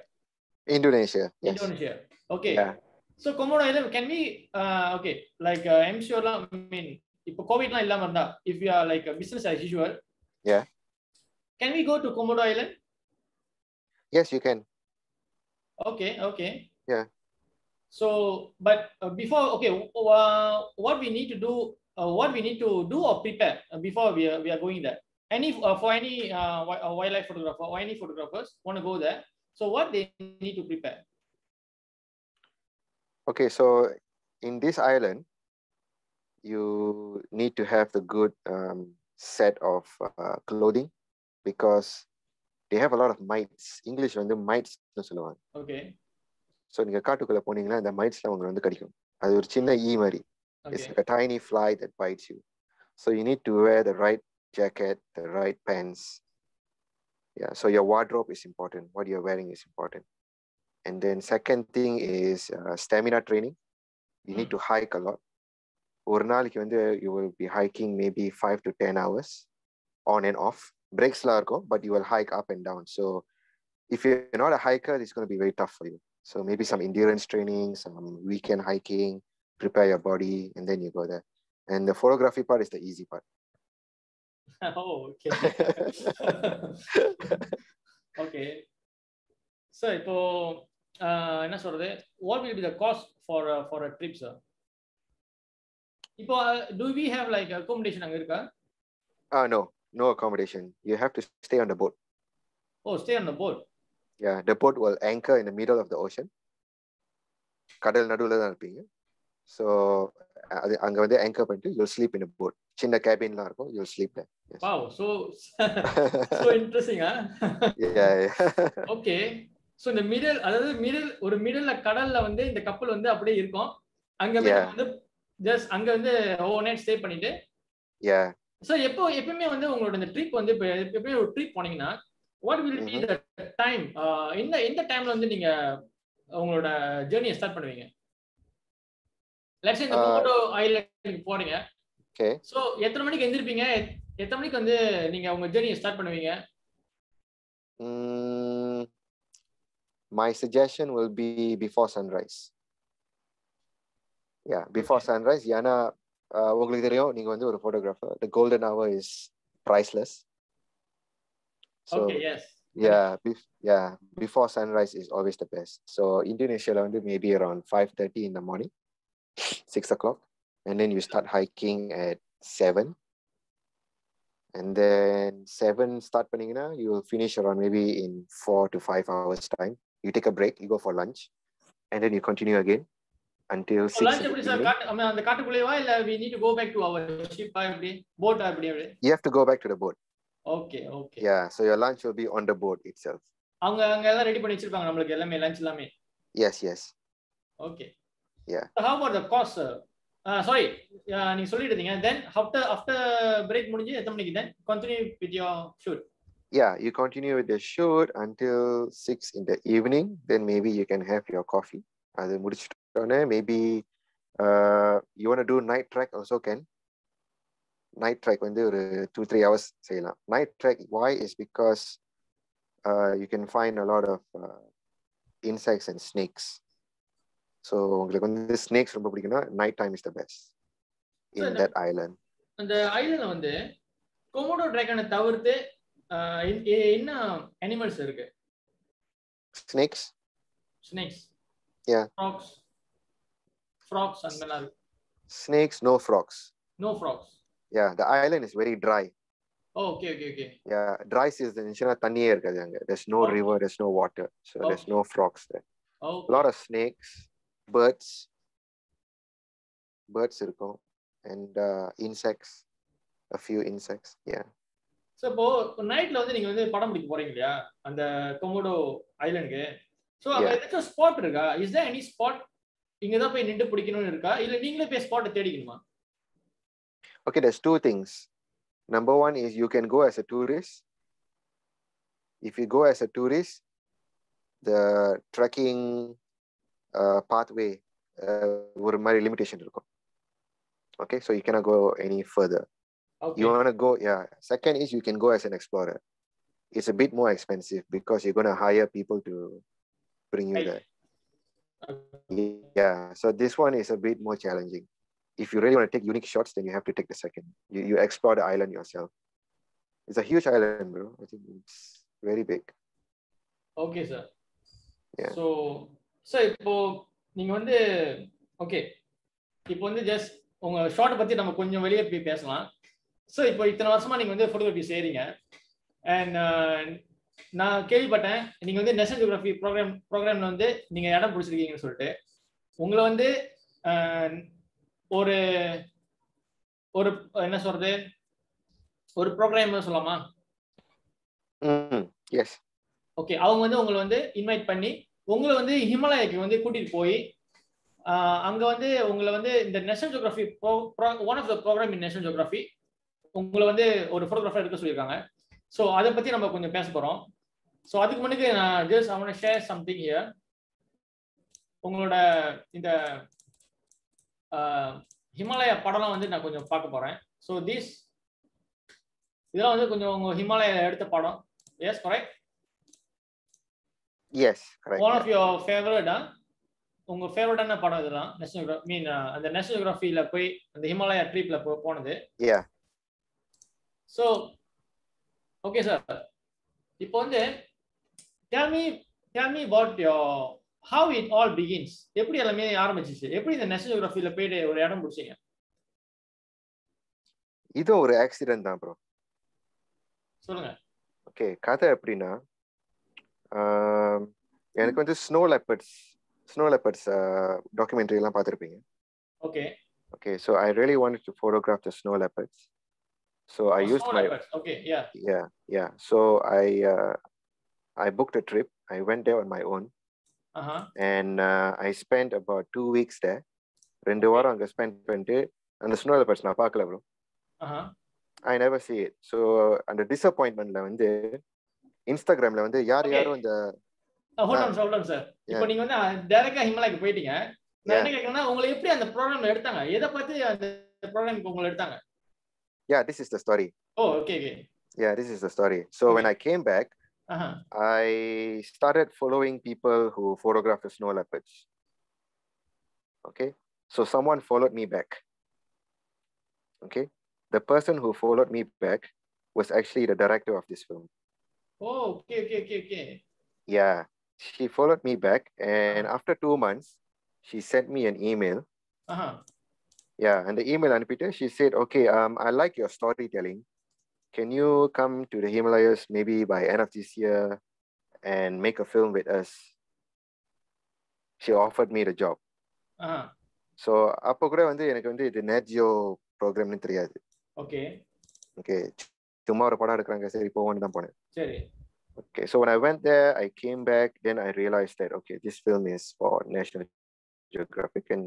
Yes. Indonesia. Okay. So Komodo island can we okay like M ஷூர்லாம் மீன் இப்போ கோவிட்லாம் இல்லாம இருந்தா if you are like business as usual Yeah. Can we go to Komodo island yes you can Okay, okay. Yeah. So, but uh, before, okay, uh, what we need to do, uh, what we need to do or prepare uh, before we are, we are going there. Any uh, for any uh, uh, wildlife photographer or any photographers want to go there. So, what they need to prepare? okay so in this island you need to have the good um, set of uh, clothing because they have a lot of mites English வந்து mites சொல்லுவாங்க. Okay so நீங்கள் காட்டுக்குள்ளே போனீங்கன்னா அந்த மைட்ஸில் உங்களுக்கு வந்து கிடைக்கும். அது ஒரு சின்ன ஈ மாதிரி. It's like a tiny fly that bites you so you need to wear the right jacket the right pants yeah so your wardrobe is important. What you're wearing is important. And then second thing is uh, stamina training. You mm. need to ஒரு நாளைக்கு வந்து you will be hiking maybe five to ten hours on and off Breaksலாம் இருக்கும், but you will hike up and down. So if you're not a hiker, it's going to be very tough for you. So maybe some endurance training, some weekend hiking, prepare your body, and then you go there. And the photography part is the easy part. [laughs] oh, okay, [laughs] okay. So, இப்போ uh, என்ன சொல்றது? What will be the cost for uh, for a trip, sir? இப்போ uh, do we have like accommodation அங்க இருக்கா? Ah, no, no accommodation. You have to stay on the boat. Oh, stay on the boat. Yeah, the boat will anchor in the middle of the ocean. கடல் நடுவுல தான் இருப்பீங்க so அது அங்க வந்து anchor பண்ணிட்டு you'll sleep in a boat சின்ன கேபின்லாம் இருக்கும் you'll sleep there yes. Wow, so so interesting, huh? yeah, yeah. Okay so இந்த மிடில் அதாவது மிடில் ஒரு மிடில்ல கடல்ல வந்து இந்த கப்பல் வந்து அப்படியே இருக்கும் அங்க. வந்து ஜஸ்ட் அங்க வந்து ஓவர் நைட் ஸ்டே பண்ணிட்டு சோ எப்போ எப்பவுமே வந்து உங்களோட இந்த ட்ரிப் வந்து இப்போ எப்பவுமே ஒரு ட்ரிப் போனீங்கன்னா what will be the time எந்த எந்த டைம்ல வந்து நீங்க உங்களோட ஜேர்னியை ஸ்டார்ட் பண்ணுவீங்க? லெட்ஸ் இந்த கோமோடோ ஐலண்டுக்கு போறீங்க. Okay. சோ எத்தனை மணிக்கு எந்திருப்பீங்க? எத்- எத்தனை மணிக்கு வந்து நீங்க உங்க ஜேர்னியை ஸ்டார்ட் பண்ணுவீங்க? my suggestion will be before sunrise. Yeah, before Okay. sunrise. ஏன்னா uh, உங்களுக்கு தெரியும் நீங்க வந்து ஒரு photographer. The golden hour is priceless. So okay yes yeah, bef- yeah, before sunrise is always the best. So Indonesia வந்து maybe around 5:30 in the morning, six o'clock, and then you start hiking at seven. And then seven start பண்ணீங்கன்னா you will finish around maybe in four to five hours time. You take a break, you go for lunch, and then you continue again until six. Lunch in the எப்படி sir evening. காட்டு I mean, அந்த காட்டுக்குள்ளேவா இல்ல we need to go back to our ship ஆ எப்படி boat அப்படி அப்படி You have to go back to the boat. Okay okay Yeah, so your lunch will be on the boat itself. அவங்க அங்க எல்லாம் ready பண்ணி வச்சிருப்பாங்க நம்மளுக்கு எல்லாமே லஞ்ச் எல்லாமே Yes, yes. Okay Yeah. how about the cost sir sorry நீங்க சொல்லிட்டு இருந்தீங்க தென் ஆஃப்டர் ஆஃப்டர் பிரேக் முடிஞ்சு எத்தனை மணிக்கு தென் continue with your shoot yeah, you continue with the shoot until six in the evening. Then maybe you can have your coffee அது முடிச்சிட்டோன்னே maybe you want two night track also can night track வந்து ஒரு two three hours செய்யலாம் night track why is because you can find a lot of insects and snakes so உங்களுக்கு வந்து snakes ரொம்ப பிடிக்கும்னா night time is the best So, இன் இந்த- that Island அந்த ஐலண்ட்ல வந்து கொமோடோ டிராகனை தவிர்த்து ஆஹ் எ- எ- என்ன அனிமல்ஸ் இருக்கு snakes snakes Yeah. Frocks frocks அந்த மாதிரிலாம் இருக்கு snakes no frocks no frocks yeah the Island is very try okay okay okay yeah try season இருந்துச்சுன்னா தண்ணியே இருக்காது அங்கே there's no Okay. river there's no water so there's Okay. no frogs there a okay lot of snakes birds birds இருக்கும் and uh, insects a few insects yeah so இப்போ நைட்ல வந்து நீங்க வந்து படம் பிடிக்க போறீங்க இல்லையா அந்த கொமோடோ ஐலண்டுக்கு ஸோ அங்க Yeah. ஏதாச்சும் ஸ்பாட் இருக்கா இஸ் there எனி ஸ்பாட் இங்க தான் போய் நின்று பிடிக்கணும்னு இருக்கா இல்ல நீங்களே போய் ஸ்பாட்டை தேடிக்கணுமா okay there's two things number one is you can go as a tourist if you go as a tourist the trekking uh, pathway uh, ஒரு மாதிரி limitation இருக்கும் okay so you cannot go any further okay you want to go yeah second is you can go as an explorer it's a bit more expensive because you're going to hire people to bring you Right. there Yeah so this one is a bit more challenging if you really want to take unique shots then you have to take the second you, you explore the island yourself it's a huge island bro i think it's very big okay sir Yeah. So sir இப்போ நீங்க வந்து okay இப்போ வந்து just உங்க ஷார்ட்டை பத்தி நம்ம கொஞ்சம் வெளியே போய் பேசலாம் ஸோ இப்போ இத்தனை வருஷமா நீங்க வந்து ஃபோட்டோகிராஃபி செய்றீங்க அண்ட் நான் கேள்விப்பட்டேன். நீங்க வந்து நேஷனல் ஜியோகிராஃபி ப்ரோக்ராம் ப்ரோக்ராம்ல வந்து நீங்க இடம் பிடிச்சிருக்கீங்கன்னு சொல்லிட்டு. உங்களை வந்து ஒரு ஒரு என்ன சொல்றது? ஒரு ப்ரோக்ராம் சொல்லலாமா? yes. ஓகே அவங்க வந்து உங்களை வந்து இன்வைட் பண்ணி உங்களை வந்து ஹிமாலயாக்கு வந்து கூட்டிட்டு போய் அங்க வந்து உங்களை வந்து இந்த National Geography one of the programme in National Geography உங்களை வந்து ஒரு ஃபோட்டோகிராஃபர் எடுக்க சொல்லியிருக்காங்க. ஸோ அதை பத்தி நம்ம கொஞ்சம் பேச போறோம். ஸோ அதுக்கு முன்னாடி நான் ஜஸ்ட் அவனை ஷேர் சம்திங் ஹியர் உங்களோட இந்த ஹிமாலயா படம்லாம் வந்து நான் கொஞ்சம் பார்க்க போறேன். ஸோ திஸ் இதெல்லாம் வந்து கொஞ்சம் உங்க ஹிமாலயா எடுத்த படம். Yes correct correct. One of your ஃபேவரட்டா உங்க ஃபேவரட்டான படம் இதெல்லாம் நேஷனல் மீன் அந்த நேஷனல் ஜியோகிராஃபில போய் அந்த ஹிமாலயா ட்ரிப்ல போனது. Yeah. ஸோ ஓகே சார் இப்போ வந்து tell me tell me about your how it all begins. எப்படி எல்லாமே ஆரம்பிச்சிச்சு? எப்படி இந்த நேஷனல் ஜியோகிராஃபில போயிட்டு ஒரு இடம் பிடிச்சீங்க? இது ஒரு ஆக்சிடென்ட் தான் ப்ரோ சொல்லுங்க. ஓகே கதை எப்படின்னா எனக்கு வந்து snow leopards snow leopards documentary எல்லாம் பார்த்துருப்பீங்க. Okay okay so I really want to photograph the snow leopards so I use my okay yeah yeah. Yeah so i uh, i booked a trip. I went there on my own. ஆஹா and uh, i spent about two weeks there. ரெண்டு வாரம் அங்க spend பண்ணிட்டு அந்த snow leopards நான் பார்க்கல bro I never see it. ஸோ அந்த டிசப்பாயின்மெண்ட்ல வந்து இன்ஸ்டாகிராம்ல வந்து யார் Okay. யாரும் இந்த சார் இப்போ நீங்க வந்து டைரக்டா ஹிமாலயாக்கு போயிட்டீங்க. நான் என்ன கேட்கறேன்னா உங்களை எப்படி அந்த ப்ரோக்ராம்ல எடுத்தாங்க? எதை பத்தி அந்த ப்ரோக்ராமுக்கு உங்களை எடுத்தாங்க? Yeah, this is the story. Oh, okay, okay. Yeah, this is the story. So okay. when I came back, uh-huh. I started following people who photograph the snow leopards. Okay, so someone followed me back. Okay, the person who followed me back was actually the director of this film. Oh, okay, okay, okay, okay. Yeah, she followed me back, and after two months, she sent me an email. Uh-huh. yeah and the email அனுப்பிட்டு she said okay um i like your storytelling can you come to the himalayas maybe by end of this year and make a film with us she offered me the job Aha so அப்போ கூட வந்து எனக்கு வந்து இது நேர்ஜியோ ப்ரோக்ராம்னு தெரியாது okay okay சும்மா ஒரு படம் எடுக்கிறாங்க சரி போவோன்னு தான் போனேன் சரி Okay, so when I went there, I came back. Then I realized that okay, this film is for National Geographic, and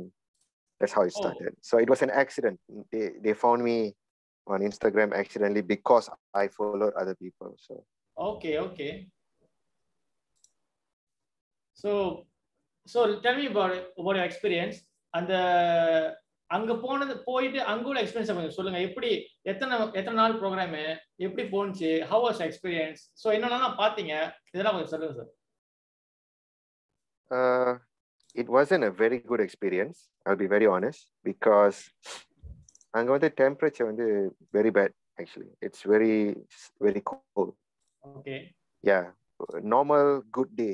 that's how it Oh. started. So it was an accident. They they found me on Instagram accidentally because I followed other people. So okay okay so so tell me about about experience அந்த அங்க போனது போயிட்டு அங்க உள்ள experience கொஞ்சம் சொல்லுங்க எப்படி எத்தனை எத்தனை நாள் ப்ரோக்ராமு எப்படி போணுச்சு ஹவ் வாஸ் எக்ஸ்பீரியன்ஸ் ஸோ என்னென்னலாம் பார்த்தீங்க இதெல்லாம் கொஞ்சம் சொல்லுங்க sir Uh, it wasn't a very good experience. I'll be very honest because அங்க வந்து டெம்பரேச்சர் வந்து very bad actually it's very very goal okay yeah normal good day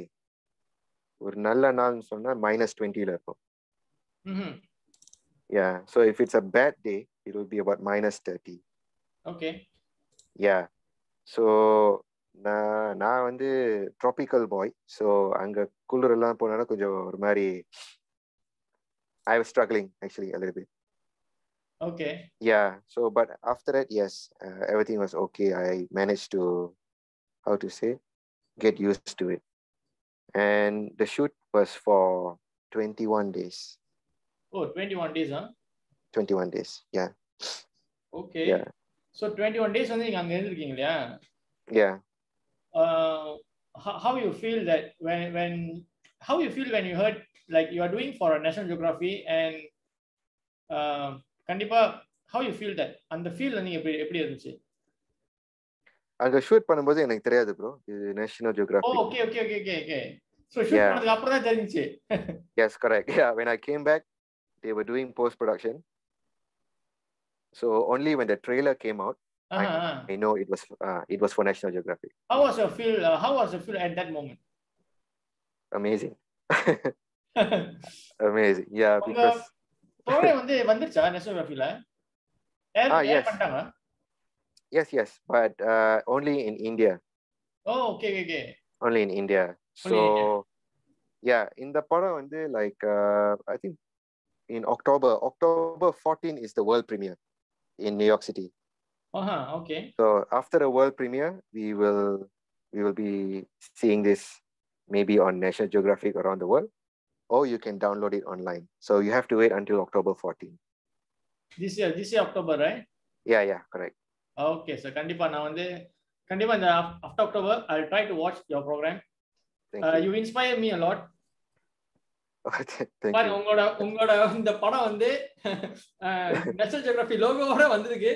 ஒரு நல்ல நாள்னு சொன்னா மைனஸ் டுவெண்ட்டில இருக்கும் ம் yeah so if it's a bad day it will be about minus thirty okay yeah so நான் நான் வந்து ட்ராபிக்கல் பாய் ஸோ அங்கே குளிரெல்லாம் போனாலும் கொஞ்சம் ஒரு மாதிரி I was struggling actually a little bit okay yeah so but after that yes uh, everything was okay i managed to how to say get used to it and the shoot was for 21 days O twenty one days ah 21 days yeah okay Yeah. So twenty one days வந்து நீங்கள் அங்கே இருந்திருக்கீங்க இல்லையா yeah uh, how, how you feel that when when how you feel when you heard like you are doing for a national geography and uh, கண்டிப்பா how you feel that அந்த feel நீங்க எப்படி எப்படி இருந்துச்சு அங்க ஷூட் பண்ணும்போது எனக்கு தெரியாது ப்ரோ இது நேஷனல் ஓ geography okay okay okay okay okay so shoot Yeah. பண்ணதுக்கு அப்புறம் தான் தெரிஞ்சுச்சு yes correct yeah when i came back they were doing post production so only when the trailer came out i know it was uh, it was for national geographic how was your feel uh, how was your feel at that moment amazing [laughs] amazing yeah உங்க because program வந்து வந்துருச்சா national ஜியோகிராஃபில [laughs] Ah, yes. பண்ணிட்டாங்க yes yes but uh, only in india O okay okay only in India. Only So in India. yeah, in the படம் வந்து like uh, I think in October, October 14 is the world premiere in New York City. uh-huh, okay. So after a world premiere, we will we will be seeing this maybe on National Geographic around the world, or you can download it online. So you have to wait until October 14. This year, this year October, right? Yeah, yeah, correct. Okay, so Kandipa, now and Kandipa, after October, I'll try to watch your program. Thank uh, you. you inspire me a lot. உங்களோட உங்களோட இந்த படம் வந்து national geography லோகோவோட வந்திருக்கு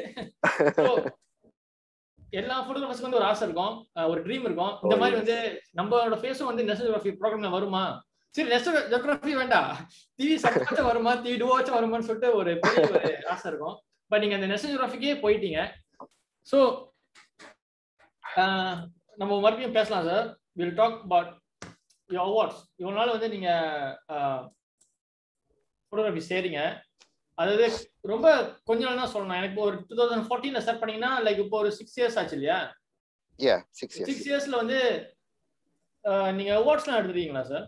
எல்லா போட்டோகிராஃபர்ஸ்க்கு வந்து ஒரு ஆசை இருக்கும் ஒரு ட்ரீம் இருக்கும். இந்த Oh, மாதிரி. வந்து நம்மளோட ஃபேஸும் வந்து நேஷனல் ப்ரோக்ராம்ல வருமா? சரி நேஷனல் ஜியோகிராஃபி வேண்டாம் டிவி சப்ஜெக்ட் வருமா? டிவி டூவாச்சும் வருமான்னு சொல்லிட்டு ஒரு பெரிய ஒரு ஆசை இருக்கும். பட் நீங்க அந்த நேஷனல் ஜியோகிராஃபிக்கே போயிட்டீங்க. ஸோ நம்ம மறுபடியும் பேசலாம் sir will talk about awards இவ்வளோ நாள் வந்து நீங்க ஃபோட்டோகிராஃபி செய்றீங்க. அதாவது ரொம்ப கொஞ்ச நாள் தான் சொல்லணும் எனக்கு ஒரு டூ தௌசண்ட் ஃபோர்டீன்ல ஸ்டார்ட் பண்ணீங்கன்னா லைக் இப்போ ஒரு சிக்ஸ் இயர்ஸ் ஆச்சு இல்லையா. சிக்ஸ் இயர்ஸ்ல வந்து நீங்க அவார்ட்ஸ்லாம் எடுத்துருக்கீங்களா சார்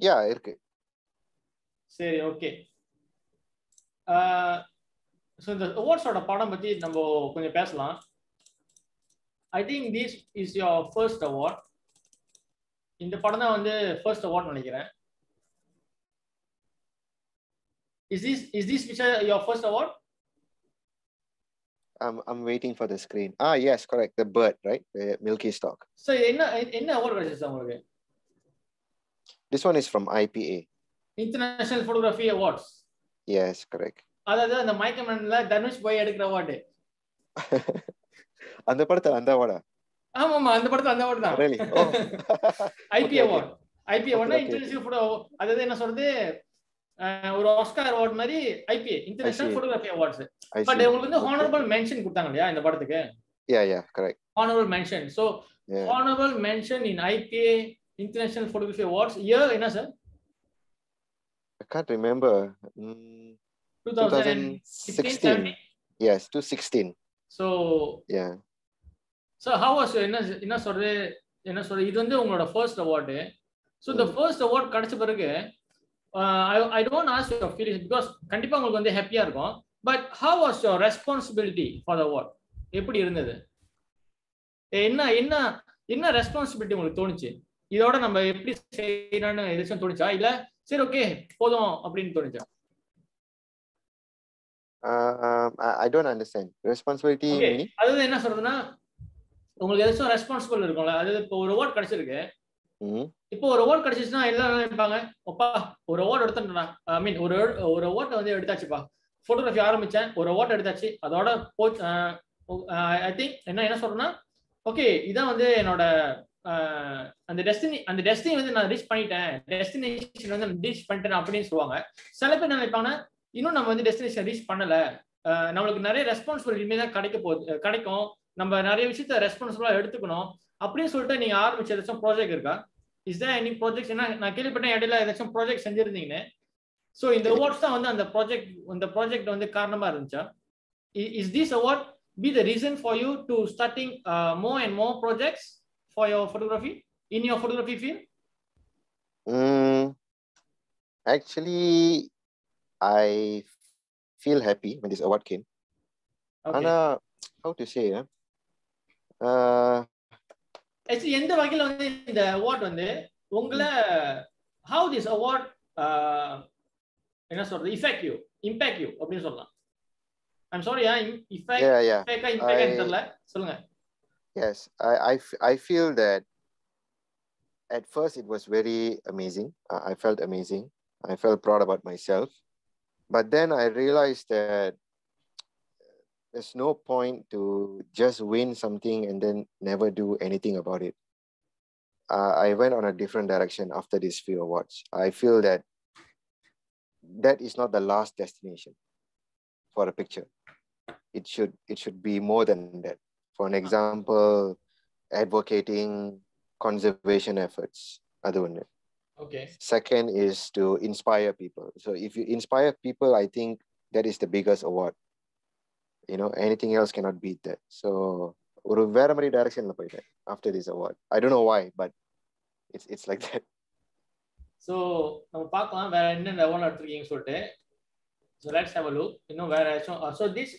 Yeah, இருக்கு. சரி ஓகே ஸோ இந்த அவார்ட்ஸோட படம் பத்தி நம்ம கொஞ்சம் பேசலாம். I think this is your first award இந்த படம் தான் வந்து ஃபர்ஸ்ட் அவார்ட் நினைக்கிறேன் is this is this which your first award I'm I'm waiting for the screen. Ah, yes, correct. The bird, right? The milky stalk. So என்ன என்ன award கிடைச்சது sir உங்களுக்கு This one is from IPA. International photography awards Yes, correct. அதாவது அந்த மயக்கமன்ல தனுஷ் போய் எடுக்கிற award [laughs] அந்த படத்துல அந்த அவார்டா ஆமா ஆமா அந்த படத்துல அந்த அவார்டு தான். ஐபி. அவார்ட் ஐபி அவார்ட்னா இன்டர்நேஷனல் போட்டோ அதாவது என்ன சொல்றது ஒரு ஆஸ்கார் அவார்ட் மாதிரி IPA international. Photography awards but. உங்களுக்கு வந்து. ஹானரபிள் மென்ஷன் கொடுத்தாங்க இல்லையா இந்த படத்துக்கு Yeah, yeah, correct. Honourable mention so. Honourable mention in IPA international photography awards year என்ன sir I can't remember. Mm, two thousand 2016. Yes, 216. So Yeah. So how was என்ன என்ன சொல்றது என்ன சொல்றது இது வந்து உங்களோட ஃபர்ஸ்ட் அவார்டு ஸோ இந்த. ஃபர்ஸ்ட் அவார்ட் கிடைச்ச பிறகு I don't ask your feelings because கண்டிப்பா உங்களுக்கு வந்து ஹாப்பியா இருக்கும் but how was your responsibility for the award எப்படி இருந்தது என்ன என்ன என்ன ரெஸ்பான்சிபிலிட்டி உங்களுக்கு தோணுச்சு இதோட நம்ம எப்படி செய்யணும்னு எதாச்சும் தோணுச்சா இல்ல சரி ஓகே போதும் அப்படின்னு தோணுச்சா understand. Responsibility Okay. meaning? அதாவது என்ன சொல்றதுன்னா உங்களுக்கு ஏதாச்சும் ரெஸ்பான்சிபிள் இருக்கும்ல. அதாவது இப்போ ஒரு அவார்ட் கிடைச்சிருக்கு. இப்போ ஒரு அவார்ட் கிடைச்சிச்சுன்னா எல்லாரும் நினைப்பாங்க? அப்பா ஒரு அவார்ட் எடுத்தேன்டா ஐ மீன் ஒரு ஒரு அவார்ட் வந்து எடுத்தாச்சுப்பா. ஃபோட்டோகிராஃபி ஆரம்பிச்சேன் ஒரு அவார்ட் எடுத்தாச்சு. அதோட போச்சு ஐ திங்க் என்ன என்ன சொல்றேன்னா ஓகே இதான் வந்து என்னோட அந்த டெஸ்டினி அந்த டெஸ்டினி வந்து நான் ரீச் பண்ணிட்டேன். டெஸ்டினேஷன் வந்து ரீச் பண்ணிட்டேன் அப்படின்னு சொல்லுவாங்க. சில பேர் என்ன நினைப்பாங்கன்னா இன்னும் நம்ம வந்து டெஸ்டினேஷன் ரீச் பண்ணல. நம்மளுக்கு நிறைய ரெஸ்பான்சிபிலிட்டி தான் கிடைக்க போகுது கிடைக்கும். நம்ம நிறைய விஷயத்த ரெஸ்பான்சிபிளா எடுத்துக்கணும் அப்படின்னு சொல்லிட்டு நீங்க ஆரம்பிச்ச ஏதாச்சும் ப்ராஜெக்ட் இருக்கா இஸ் there எனி ப்ராஜெக்ட் நான் கேள்விப்பட்டேன் இடையில ஏதாச்சும் ப்ராஜெக்ட் செஞ்சிருந்தீங்கன்னு ஸோ இந்த அவார்ட்ஸ் தான் வந்து அந்த ப்ராஜெக்ட் இந்த ப்ராஜெக்ட் வந்து காரணமா இருந்துச்சா is this award be the reason for you to starting more and more projects for your photography in your photography field actually, I feel happy when this award came. Okay Anna, how to say? eh? Uh, actually எந்த வகையில வந்து இந்த award வந்து உங்களை how this award என்ன சொல்றது effect you impact you அப்படின்னு சொல்லலாம் I'm sorry effect yeah, yeah. இம்பாக்டா impact I- தெரியல சொல்லுங்க Yes, I, I, f- I feel that at first it was very amazing. Uh, I felt amazing. I felt proud about myself. But then I realized that there's no point to just win something and then never do anything about it. Uh, I went on a different direction after these few awards. I feel that that is not the last destination for a picture. It should it should be more than that. For an example, advocating conservation efforts. Other one. Okay Second is to inspire people. So if you inspire people, I think that is the biggest award You know, anything else cannot beat that. So ஒரு வேற மாதிரி டைரக்ஷன்ல போயிட்டேன் after this award. I don't know why, but it's it's like that. So நம்ம பார்க்கலாம் வேற என்னென்ன award எடுத்திருக்கீங்கன்னு சொல்லிட்டு so let's have a look இன்னும் வேற ஏதாச்சும் ஸோ திஸ்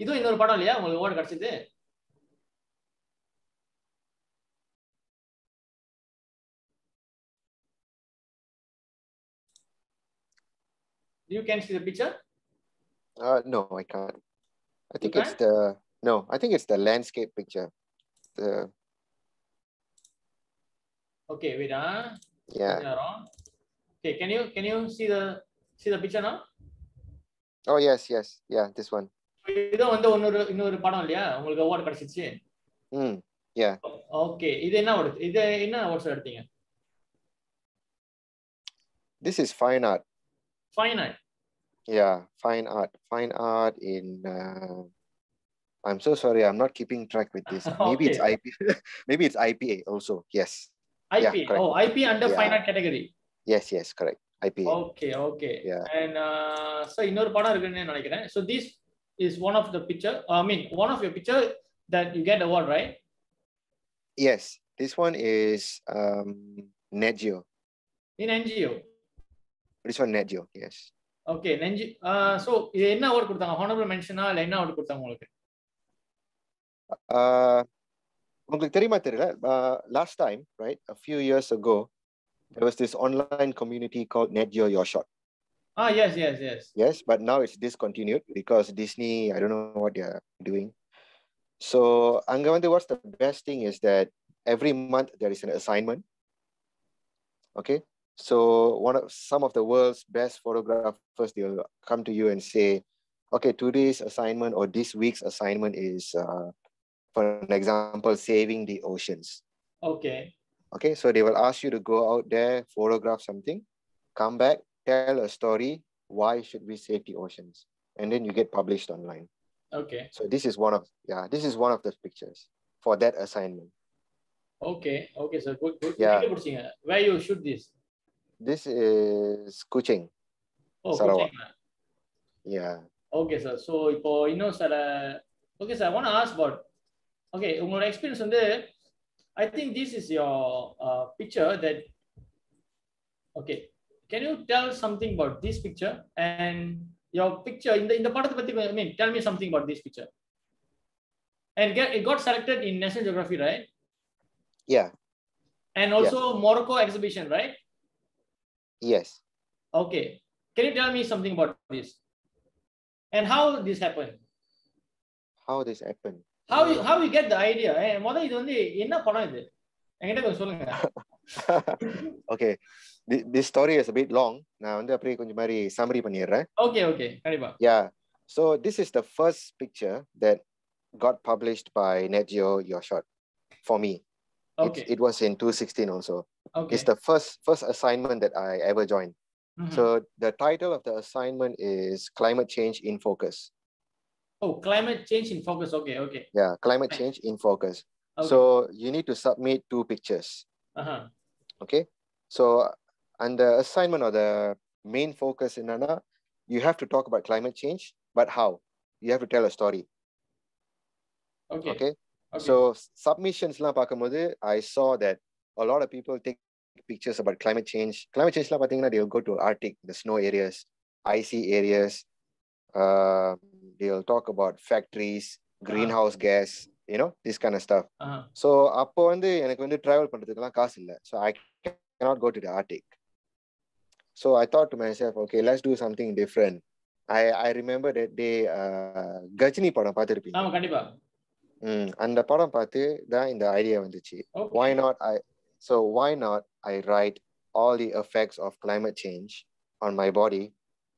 இதுவும் இன்னொரு படம் இல்லையா உங்களுக்கு அவார்டு கிடைச்சது You can see the picture. Uh, no, I can't. I think You it's the no. I think it's the landscape picture. The Okay, wait. Huh? yeah. Okay, can you can you see the see the picture now? Oh yes, yes, yeah. This one. இதுவும் வந்து இன்னொரு இன்னொரு படம் இல்லையா உங்களுக்கு award கிடைச்சிச்சு Mm. Okay இது என்ன அவார்டு இது என்ன அவார்ட்ஸ் எடுத்தீங்க This is fine art. Fine art Yeah, fine art. Fine art in. Uh, I'm so sorry. I'm not keeping track with this. Maybe [laughs] it's IP. [laughs] Maybe it's IPA also. Yes. IP correct. O IP under Yeah. Fine art category Yes. Yes. Correct. IPA. Okay okay Yeah. And so இன்னொரு படம் இருக்குன்னு நினைக்கிறேன் so this is one of the picture I mean one of your picture that you get award right Yes. This one is um, Net Geo. In NGO This one Net Geo. Yes. okay நெஞ்சு so இது என்ன award கொடுத்தாங்க honourable மென்ஷனா இல்ல என்ன award கொடுத்தாங்க உங்களுக்கு uh, உங்களுக்கு தெரியுமா தெரியல last time right a few years ago there was this online community called Nat Geo Your Shot Ah, yes, yes, yes. Yes, but now it's discontinued because Disney, I don't know what they're doing. So, Angavandi, what's the best thing is that every month there is an assignment. Okay, so one of some of the world's best photographers, they'll come to you and say, okay, today's assignment or this week's assignment is, uh, for an example, saving the oceans. Okay. Okay, so they will ask you to go out there, photograph something, come back, tell a story, why should we save the oceans? And then you get published online. Okay. So this is one of, yeah, this is one of the pictures for that assignment. Okay, okay, so good, good. Yeah. Where you shoot this? This is Kuching. O Sarawak. Yeah. Okay sir so இப்போ இன்னும் சில okay sir one as but okay உங்களோட experience வந்து ஐ think this is your picture that okay can you tell something about this picture and your picture இந்த இந்த படத்தை பத்தி ஐ மீன் del me something about this picture and get it got selected in National geography right Yeah. And also Morocco exhibition right Yes. Okay. Can you tell me something about this? And how this happened? How this happened? How you, how you get the idea? Eh, முதல்ல இது வந்து என்ன படம் இது என்கிட்ட கொஞ்சம் சொல்லுங்க okay Thi- this story is a bit long நான் வந்து அப்படியே கொஞ்சம் மாதிரி summary பண்ணிடுறேன் ஓகே ஓகே கண்டிப்பா yeah so this is the first picture that got published by Net Geo Your Shot for me Okay. It, was in 2016 also. Okay. It's the first first assignment that I ever joined. Mm-hmm. So the title of the assignment is Climate Change in Focus. Oh, climate change in focus. Okay, okay. Yeah, climate change in focus. Okay. So you need to submit two pictures. Uh-huh. Okay. So under assignment or the main focus in Anna, you have to talk about climate change, but how? You have to tell a story. Okay. Okay. Okay so submissions லாம் பார்க்கும்போது i saw that a lot of people take pictures about climate change climate change they'll go to arctic the snow areas icy areas uh, they'll talk about factories greenhouse gas you know this kind of stuff ஆஹா so அப்போ வந்து எனக்கு வந்து travel பண்ணுறதுக்கெல்லாம் காசு இல்லை so I cannot go to the Arctic. So I thought to myself, okay, let's do something different. I, I remember that day uh, Ghajini படம் பார்த்துருப்பீங்க ஆமா கண்டிப்பா ம் அந்த படம் பார்த்து தான் இந்த ஐடியா வந்துச்சு okay why not I so why not I write all the effects of climate change on my body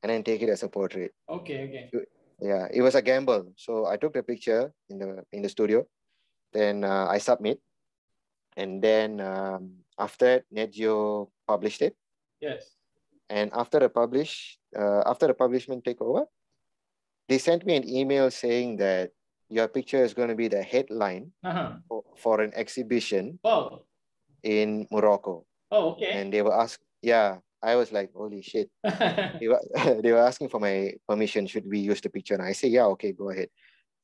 and then take it as a portrait. Okay okay Yeah, it was a gamble. So I took the picture in the in the studio, then uh, I submit, and then um, after that, Net Geo published it. S And after the publish, uh, after the publishment takeover, they sent me an email saying that your picture is going to be the headline Aha for, for an exhibition O in Morocco. O okay And they were asked, yeah, I was like, holy shit. [laughs] they were, [laughs] they were asking for my permission. Should we use the picture? And I say, yeah, okay, go ahead.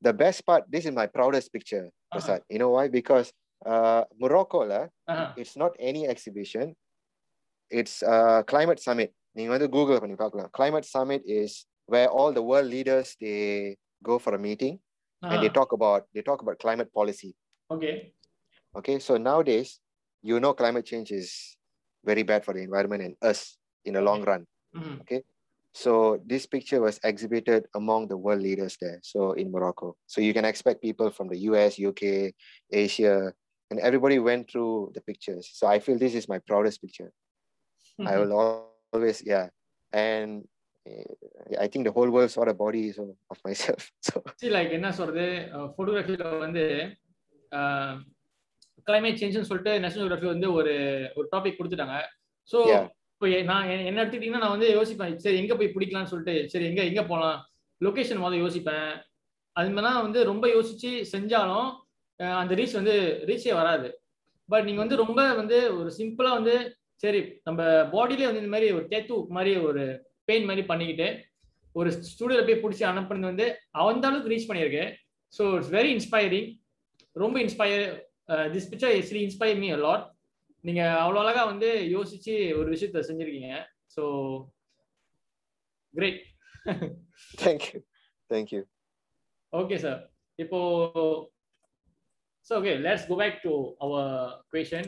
The best part, this is my proudest picture, Prasad. You know why? Because uh, Morocco, la, Aha it's not any exhibition. It's uh, climate summit. நீங்க வந்து Google பண்ணி பார்க்கலாம். Climate summit is where all the world leaders they go for a meeting uh -huh. and they ah. talk about they talk about climate policy. Okay. Okay. So nowadays, you know, climate change is very bad for the environment and us in the long mm-hmm. run. Mm -hmm. Okay. So this picture was exhibited among the world leaders there. So in Morocco, so you can expect people from the US, UK, Asia, and everybody went through the pictures. So I feel this is my proudest picture. Mm -hmm. I mm-hmm. will always, yeah. And I think the whole world saw the body so, of myself. [laughs] So. Like என்ன சொல்றது? ஃபோட்டோகிராஃபில வந்து climate சேஞ்சுன்னு சொல்லிட்டு national geography வந்து ஒரு ஒரு topic கொடுத்துட்டாங்க. So. இப்போ நான் என்ன எடுத்துக்கிட்டீங்கன்னா நான் வந்து யோசிப்பேன். சரி எங்க போய் பிடிக்கலாம்னு சொல்லிட்டு சரி எங்க எங்க போகலாம் லொகேஷன் முதல்ல யோசிப்பேன். அது மாதிரிலாம் வந்து ரொம்ப யோசிச்சு செஞ்சாலும் அந்த ரீச் வந்து ரீச்சே வராது. பட் நீங்க வந்து ரொம்ப வந்து ஒரு சிம்பிளா வந்து சரி நம்ம பாடியிலே வந்து இந்த மாதிரி ஒரு டேத்து மாதிரி ஒரு பெயின் மாதிரி பண்ணிக்கிட்டு ஒரு ஸ்டூடியோல போய் பிடிச்சி அனுப்புனது வந்து அந்த அளவுக்கு ரீச் பண்ணியிருக்கு ஸோ இட்ஸ் வெரி இன்ஸ்பைரிங் ரொம்ப inspire this picture is really inspire me lot நீங்க அவ்வளோ அழகா வந்து யோசிச்சு ஒரு விஷயத்த செஞ்சிருக்கீங்க. So great. Thank you. Okay sir இப்போ so okay let's go back to our question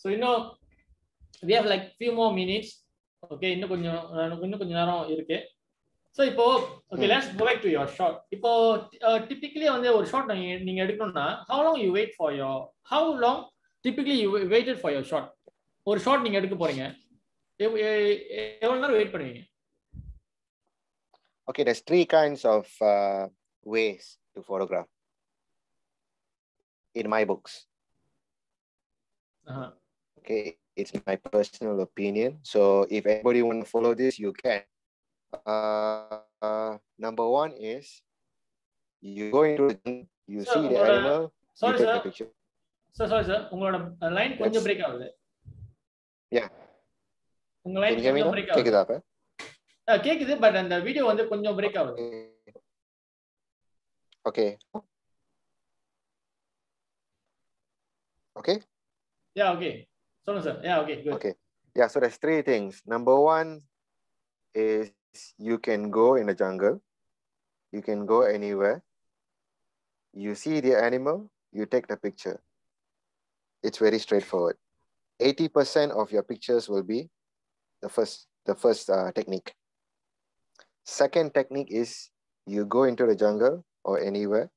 so இன்னும் we have like few more minutes okay இன்னும் கொஞ்சம் இன்னும் கொஞ்சம் நேரம் இருக்கு ஸோ இப்போ okay. Let's go back to your shot இப்போ டிப்பிக்கலி வந்து ஒரு ஷார்ட் நீங்க எடுக்கணும்னா how long you wait for your how long typically you waited for your shot ஒரு ஷார்ட் நீங்க எடுக்க போறீங்க எவ்வளவு நேரம் வெயிட் பண்ணுவீங்க Okay, there's three kinds of uh, ways to photograph in my books. ஆஹா. Okay, it's my personal opinion. So if anybody want to follow this, you can. Uh, uh, number one is you go into the jungle, you Sir, see the உங்களோட- animal, you sorry take sir the picture. Sir sorry sir உங்களோட line கொஞ்சம் Yes. Break ஆகுது Yeah. உங்க Can line you hear me கொஞ்சம் now? Break Take ஆகுது it up. Eh? ஆ, கேக்குது but அந்த video வந்து கொஞ்சம் பிரேக் ஆகுது Okay. Okay. Yeah okay So, sir. Yeah, okay, good. Okay. Yeah, so there's three things. Number one is you can go in the jungle. You can go anywhere. You see the animal, you take the picture. It's very straightforward. 80% of your pictures will be the first, the first uh, technique. Second technique is you go into the jungle or anywhere,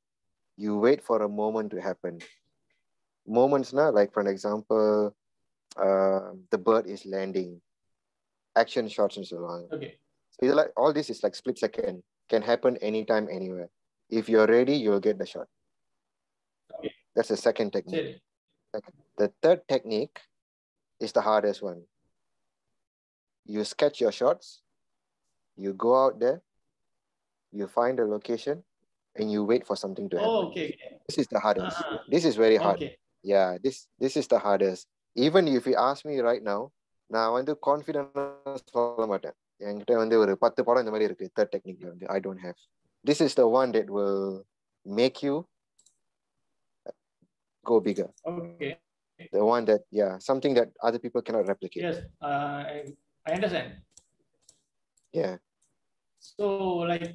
you wait for a moment to happen. Moments now, like for an example, um, the bird is landing, action shots and so on. Okay. So like all this is like split second, can happen anytime, anywhere. If you're ready, you'll get the shot. Okay. That's the second technique. Okay. The third technique is the hardest one. You sketch your shots, you go out there, you find a location, and you wait for something to oh, happen. Oh, okay. This is the hardest. Uh -huh. This is very hard. Okay. Yeah, this this is the hardest. Even if you ask me right now, நான் வந்து confident சொல்ல மாட்டேன் என்கிட்ட வந்து ஒரு பத்து படம் இந்த மாதிரி இருக்கு தேர்ட் டெக்னிக்ல வந்து I don't have this is the one that will make you go bigger okay the one that yeah something that other people cannot replicate S I understand yeah so like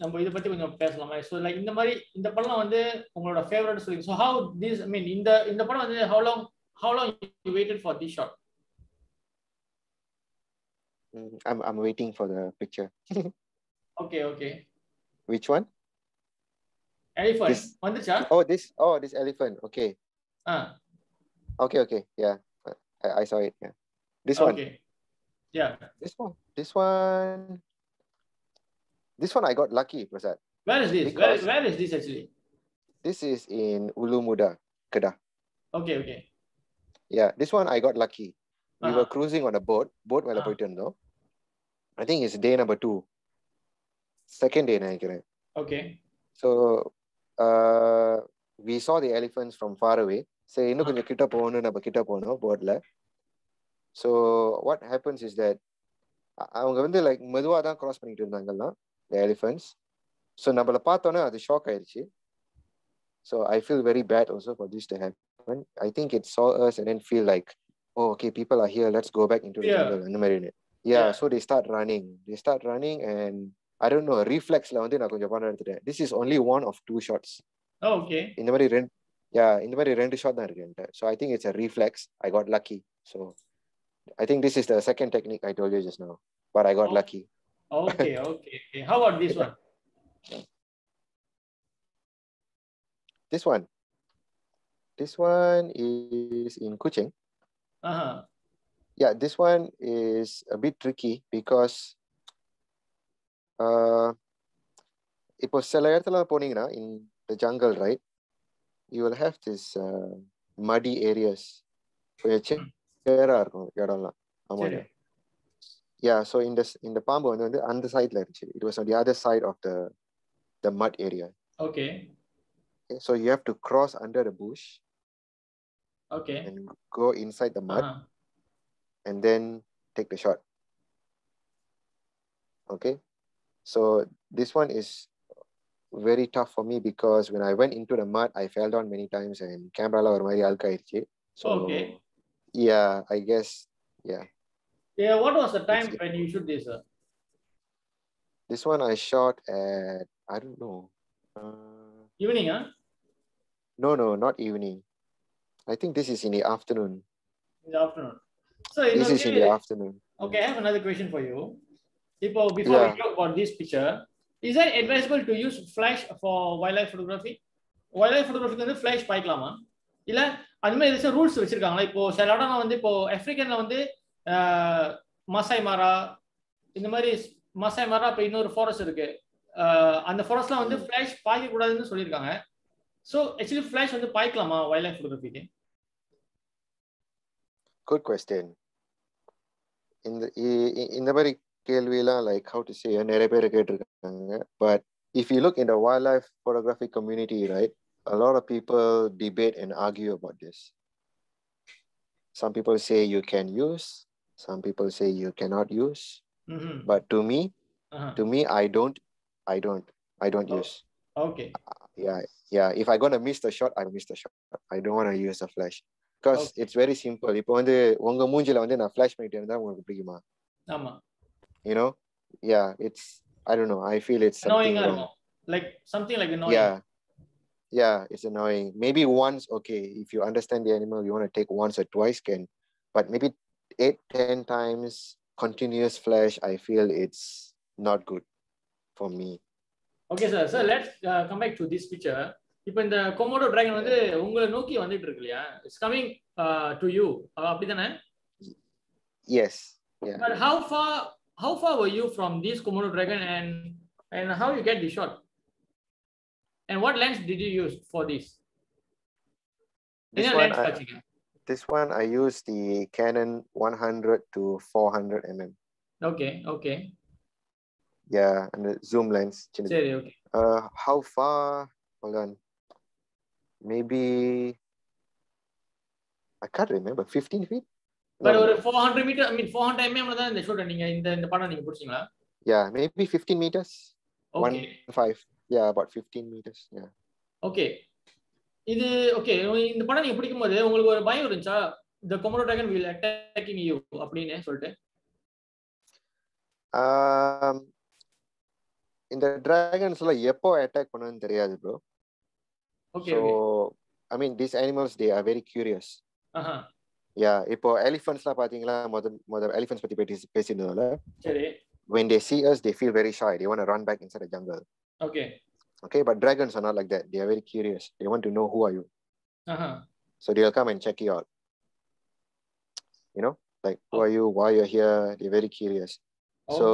நம்ம இதை பத்தி கொஞ்சம் பேசலாமா so like இந்த மாதிரி இந்த படம் வந்து உங்களோட ஃபேவரட் சொல்லுங்க so how this I mean இந்த இந்த படம் வந்து how long how long you waited for this shot? Mm, I'm, I'm waiting for the picture. [laughs] okay, okay. Which one? Elephant. This, on the chart? Oh, this. Oh, this elephant. Okay. Ah. Okay, okay. Yeah. I, I saw it. Yeah. This one. Okay. Yeah. This one. This one. This one I got lucky, Prasad. Where is this? Where, where is this actually? This is in Ulu Muda, Kedah. Okay, okay. yeah this one i got lucky. We uh-huh. were cruising on a boat boat மேல uh-huh. போயிட்டு இருந்தோம் I think it's day number two second day நினைக்கிறேன். Okay so we saw the elephants from far away சரி இன்னும் கொஞ்சம் கிட்ட போகணும் நம்ம கிட்ட போகணும் போட்டில் so what happens is that அவங்க வந்து லைக் மெதுவாக தான் கிராஸ் பண்ணிட்டு இருந்தாங்கல்லாம் த ஸோ நம்மளை பார்த்தோன்னே அது ஷாக் ஆயிடுச்சு so I feel very bad also for this to happen happen i think it saw us and then feel like oh okay people are here let's go back into the Yeah. jungle அந்த மாதிரின்னு yeah, Yeah. so they start running they start running and i don't know reflexல வந்து நான் கொஞ்சம் படம் எடுத்துட்டேன் this is only one of two shots okay இந்த மாதிரி ரெண்டு yeah இந்த மாதிரி ரெண்டு ஷாட் தான் இருக்கு என்கிட்ட so i think it's a reflex i got lucky so i think this is the second technique i told you just now but i got Oh. lucky [laughs] okay okay okay how about this one this one this one is in kuching Aha yeah this one is a bit tricky because uh இப்போ சில இடத்துல போனீங்கன்னா in the jungle right you will have this uh, muddy areas கொஞ்சம் சேரா இருக்கும் இடம்லாம் ஆமாங்க சரி yeah so in this in the பாம்பு வந்து வந்து அந்த சைட்ல இருந்துச்சு it was on the other side of the the mud area okay okay? so you have to cross under the Okay. And go inside the mud. Uh -huh. And then take the shot. Okay. So this one is very tough for me because when I went into the mud, I fell down many times and camera la or alkairchi. So okay. yeah, I guess yeah. Yeah, what was the time when you shoot this? Sir? This one I shot at I don't know. Uh, evening, huh? No, no, not evening. I think this is in the afternoon. In the afternoon. So, in This the is in the afternoon. okay, I have another question for you. இப்போ before we Yeah. talk about this picture, is that advisable to use flash for wildlife photography? wildlife photography வந்து flash பாய்க்கலாமா இல்ல அது மாதிரி ஏதாச்சும் rules வச்சிருக்காங்களா இப்போ சில இடம்லாம் வந்து இப்போ ஆப்பிரிக்கன்ல வந்து மசாய் மாரா இந்த மாதிரி மசாய் மாரா இப்போ இன்னொரு ஃபாரஸ்ட் இருக்கு அந்த ஃபாரஸ்ட்லாம் வந்து. ஃபிளாஷ் பாய்க்க கூடாதுன்னு சொல்லியிருக்காங்க ஸோ ஆக்சுவலி ஃபிளாஷ் வந்து பாய்க்கலாமா வைல்ட் லைஃப் ஃபோட்டோகிராஃபிக்கு Good question. இந்த இ- இ- இந்த மாதிரி கேள்வியெல்லாம் லைக் ஹவு டு சே நிறைய பேர் கேட்டிருக்காங்க but if you look in the wild life photography community right a lot of people debate and argue about this. Some people say you can use, some people say you cannot use. ம் But to me, to me, I don't, I don't, I don't Oh. use. Okay Yeah, yeah. If I gonna miss the shot, I miss the shot. I don't want to use the flash because Okay. it's very simple. இப்போ வந்து உங்க மூஞ்சில வந்து நான் flash பண்ணிட்டு இருந்தா உங்களுக்கு பிடிக்குமா? ஆமா You know? Yeah, it's I don't know. I feel it's something அனாயிங்கா wrong. இருக்கும் like something like annoying Yeah. Yeah, it's annoying. Maybe once, okay, if you understand the animal, you want to take once or twice, can. But maybe eight, ten times continuous flash, I feel it's not good for me. Okay sir sir let's come back to this picture இப்போ இந்த Komodo dragon வந்து உங்களை நோக்கி வந்துட்டு இருக்கு இல்லையா it's coming to you அப்படிதானே Yes. Yeah. But how far how far were you from this Komodo dragon and and how you get the shot? And what lens did you use for this? This என்ன one, lens I, வச்சீங்க? this one I use the Canon 100 to 400 mm. Okay, okay. Yeah, and the zoom lens. சின்னது. சரி okay. Uh, how far? Hold on. Maybe I can't remember. 15 feet? But ஒரு no. 400 metre I mean 400 mm ல தான் இந்த shoot நீங்க இந்த இந்த படம் நீங்க பிடிச்சீங்களா? Yeah, maybe 15 meters. Okay. One five. Yeah, about 15 meters. Yeah. Okay. இது ஓகே இந்த படம் நீங்க பிடிக்கும்போது உங்களுக்கு ஒரு பயம் இருந்துச்சா the Komodo dragon will attacking you அப்படின்னு சொல்லிட்டு Um, இந்த டிராகன்ஸ்ல எப்போ அட்டாக் பண்ணுன்னு தெரியாது bro okay so okay I mean these animals they are very curious ஆஹா யா இப்போ எலிஃபென்ட்ஸ்லாம் பாத்தீங்களா முதல் முதல் எலிஃபென்ட்ஸ் பத்தி பேசி பேசியிருந்தோம்ல சரி when they see us they feel very shy they want to run back inside the jungle okay okay but dragons are not like that they are very curious they want to know who are you Aha so they'll come and check you out you know like who are you why you're here they're very curious so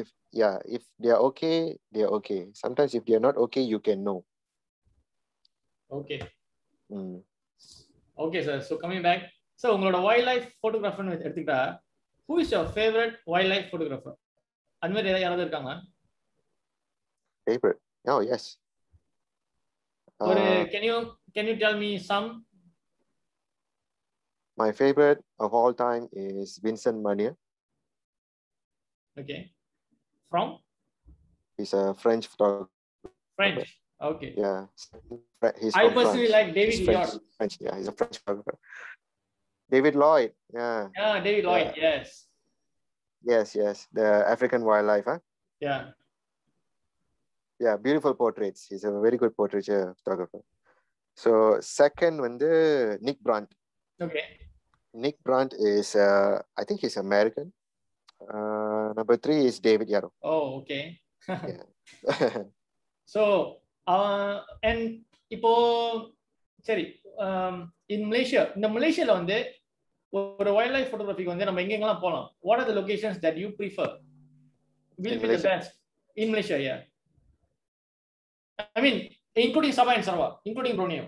if yeah if they are okay they are okay sometimes if they are not okay you can know Okay okay sir so coming back sir உங்களோட wildlife ஃபோட்டோகிராஃபர்னு எடுத்துக்கிட்டா who is your favourite wildlife photographer அந்த மாதிரி ஏதாவது யாராவது இருக்காங்க favourite oh yes ஒரு can you can you tell me some My favorite of all time is Vincent Munier. Okay. From? He's a French photographer. French. Okay. Yeah. He's I personally like David Lloyd. French. Yeah, he's a French photographer. David Lloyd. Yeah. Yeah, David Lloyd. Yeah. Yes. Yes, yes. The African wildlife, huh? Yeah. Yeah, beautiful portraits. He's a very good portraiture uh, photographer. So second one, the Nick Brandt. Okay. Nick Brandt is, uh, I think he's American. Uh, number three is David Yarrow. Oh, okay. [laughs] yeah. [laughs] so and இப்போ சரி in Malaysia இந்த மலேசியால வந்து ஒரு wild life ஃபோட்டோகிராஃபிக்கு வந்து நம்ம எங்கெங்கெல்லாம் போகலாம் what are the locations that you prefer will be the? Best in Malaysia yeah I mean including Sabah and Sarawak including Borneo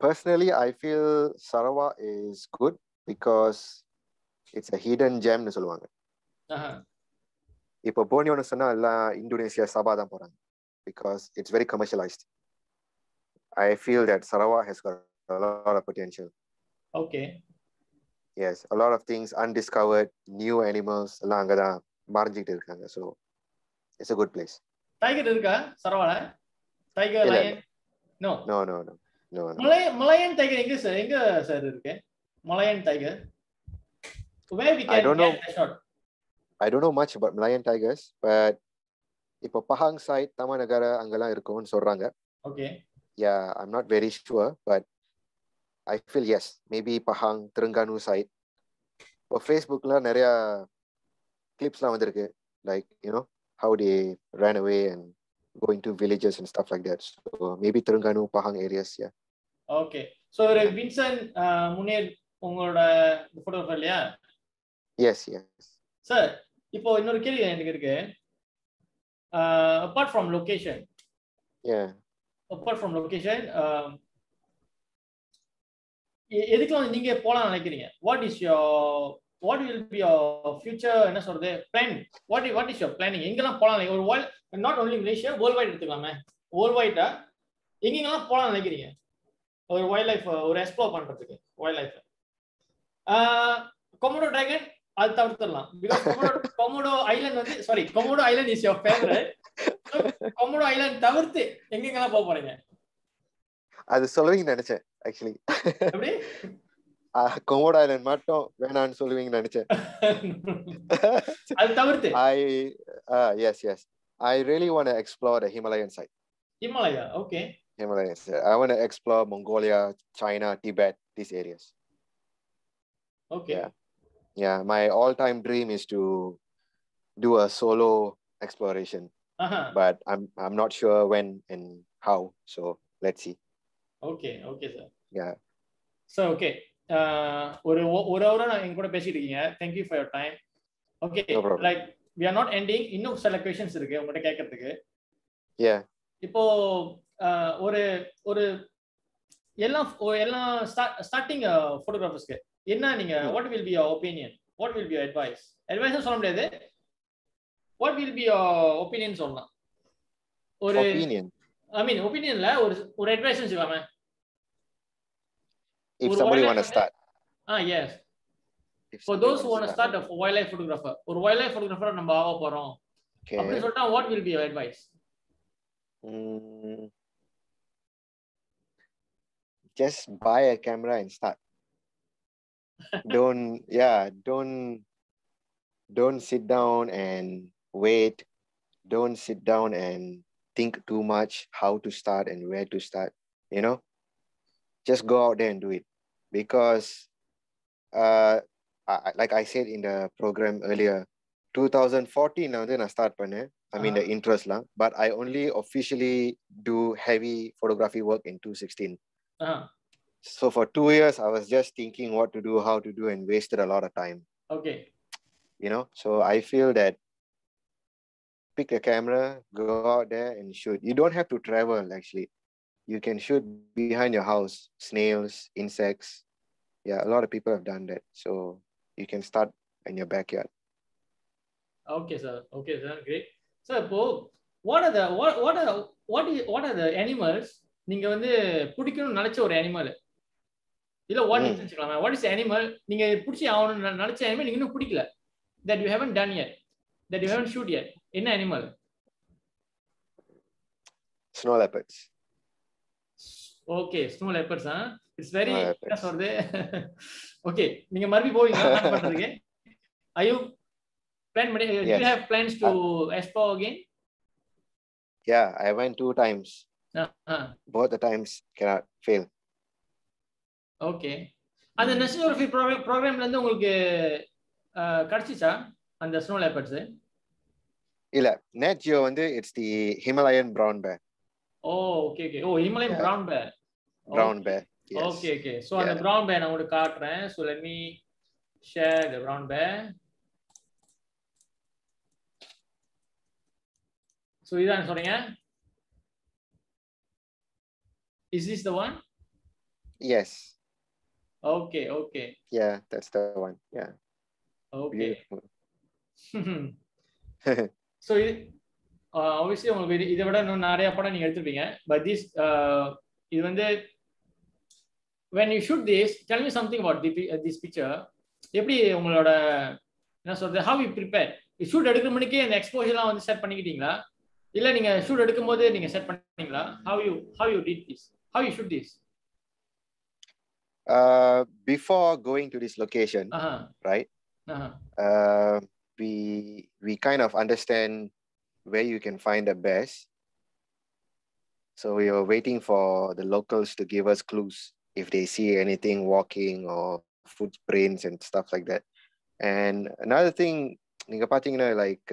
Personally, I feel Sarawak is good because it's a hidden gem னு சொல்லுவாங்க. இப்போ போனியோன்னு சொன்னா எல்லாம் Indonesia சபா தான் போறாங்க. Because it's very commercialised I feel that Sarawak has a lot of potential okay yes a lot of things undiscovered new animals எல்லாம் அங்கதான் மறைஞ்சிட்டு இருக்காங்க so it's a good place tiger இருக்கா சரவால டைகர் இல்ல, line no no no no no no மலை Malaiyan tiger எங்க sir எங்க sir இருக்கு Malayan tiger where we I can don't know. get the shot I don't know much about Malayan tigers but இப்போ Pahang side Taman Negara அங்கெல்லாம் இருக்கும்னு சொல்றாங்க. Okay yeah I'm not very sure but I feel yes maybe Pahang Terengganu side இப்போ ஃபேஸ்புக்கில் நிறைய கிளிப்ஸ்லாம் வந்திருக்கு. Like you know how they run away and going to villages and stuff like that so maybe Terengganu Pahang areas yeah okay so ஒரு Vincent Munier uh, உங்களோட photographer இல்லையா? Yes yes sir இப்போ இன்னொரு கேள்வி எனக்கு இருக்கு. Apart from location yeah. Apart from location எதுக்கு வந்து நீங்க போலாம் நினைக்கிறீங்க? What is your what will be your future என்ன சொல்றது plan what what is your planning எங்கெல்லாம் போலாம் ஒரு world not only Malaysia worldwide எடுத்துக்கலாமே. World வைடா எங்கெங்கெல்லாம் போலாம் நினைக்கிறீங்க? ஒரு வைல்ட் லைஃப் ஒரு எக்ஸ்ப்ளோர் பண்றதுக்கு வைல்ட் லைஃப் கொமோடோ டிராகன் அது தவிர்த்துடலாம். பிகாஸ் கொமோடோ ஐலண்ட் வந்து sorry Komodo island is your favourite Komodo island தவிர்த்து எங்கெங்கெல்லாம் போக போறீங்க? அது சொல்லுவீங்கன்னு நினைச்சேன் ஆக்சுவலி எப்படி? கொமோடோ ஐலண்ட் மட்டும் வேணான்னு சொல்லுவீங்கன்னு நினைச்சேன். அது தவிர்த்து? Yes I really want to explore the Himalayan side. Himalaya okay Himalayan side. I want to explore Mongolia, China, Tibet, these areas. Okay Yeah. Yeah, my all-time dream is to do a solo exploration Aha but I'm I'm not sure when and how. So let's see. Okay okay sir Yeah. Sir okay ஒரு ஒ- ஒரு ஹவரா நான் எங்க கூட பேசிட்டு இருக்கீங்க thank you for your time okay No problem. Like we are not ending இன்னும் சில கொஷின்ஸ் இருக்கு உங்கள்கிட்ட கேட்கறதுக்கு Yeah. இப்போ ஆஹ், ஒரு ஒரு எல்லாம் ஒ- எல்லாம் ஸ்டார்டிங் ஃபோட்டோகிராஃபர்ஸ்க்கு என்ன நீங்க. What will be your opinion what will be your advice advice சொல்ல முடியாது. What will be your opinion சொல்லலாம். ஒரு Opinion. ஐ மீன் ஒப்பீனியன்ல ஒரு ஒரு அட்வைஸ் வச்சுக்காம If ஒரு somebody wildlife want to start. Ah yes If for those wanna want start a wildlife photographer ஒரு life photographer நம்ம ஆக போறோம். அப்படின்னு சொல்லிட்டா what will be your advice just buy a camera and start. don't yeah don't don't sit down and wait. Don't sit down and think too much how to start and where to start you know? Just go out there and do it. Because uh I, like i said in the program earlier 2014 now then i start i mean uh, the uh-huh. interest lah. but i only officially do heavy photography work in 2016 uh, uh-huh. So for two years, I was just thinking what to do, how to do, and wasted a lot of time. Okay You know, so I feel that pick a camera, go out there and shoot. You don't have to travel actually. You can shoot behind your house, snails, insects. Yeah, a lot of people have done that. So you can start in your backyard. Okay sir okay sir great sir இப்போ what are the what what are what what are the animals நீங்க வந்து பிடிக்கணும்னு நினைச்ச ஒரு animal இல்ல what வச்சுக்கலாமா? What is animal நீங்க பிடிச்சி ஆகணும்னு நினைச்ச அனிமல் நீங்க இன்னும் பிடிக்கல. That you haven't done yet. That you haven't shoot yet. என்ன animal Snow leopards. Okay snow leopards ah it's very என்ன. சொல்றது. ஓகே நீங்க மறுபடியும் போவீங்க. பண்றதுக்கு ஐயோ பிளான் பண்ணி you. Have plans to explore again Yeah, I went two times. Both the times cannot fail. Okay அந்த நெஷனோகிராஃபி ப்ரோக்ராம்ல இருந்து உங்களுக்கு அஹ், கிடைச்சிச்சா? அந்த ஸ்னோ லேப்பர்ஸ் இல்ல. Geo வந்து it's the himalayan brown bear. Oh okay okay oh Yeah. Brown bear bear yes. Okay okay so அந்த. Brown bear நான் உங்களுக்கு காட்டுறேன். So let me share the brown bear so இதான் சொல்றீங்க is this the one yes. Okay, okay. Yeah, that's the one. Yeah. Okay. So [laughs] இது uh, obviously உங்களுக்கு இதை விட இன்னும் நிறைய படம் நீங்க எடுத்துருப்பீங்க பட் திஸ் uh, இது வந்து when you shoot this tell me something about the this picture எப்படி உங்களோட என்ன சொல்றது ஹவ் யூ ப்ரிப்பேர் ஷூட் எடுக்கிற மணிக்கே இந்த எக்ஸ்போஷர்லாம் வந்து செட் பண்ணிக்கிட்டீங்களா இல்ல நீங்க ஷூட் எடுக்கும்போது நீங்க செட் பண்ணீங்களா how you how you did this how you shoot this uh before going to this location Aha right Aha uh we we kind of understand where you can find the best so we were waiting for the locals to give us clues if they see anything walking or footprints and stuff like that and another thing நீங்க பாத்தீங்கன்னா like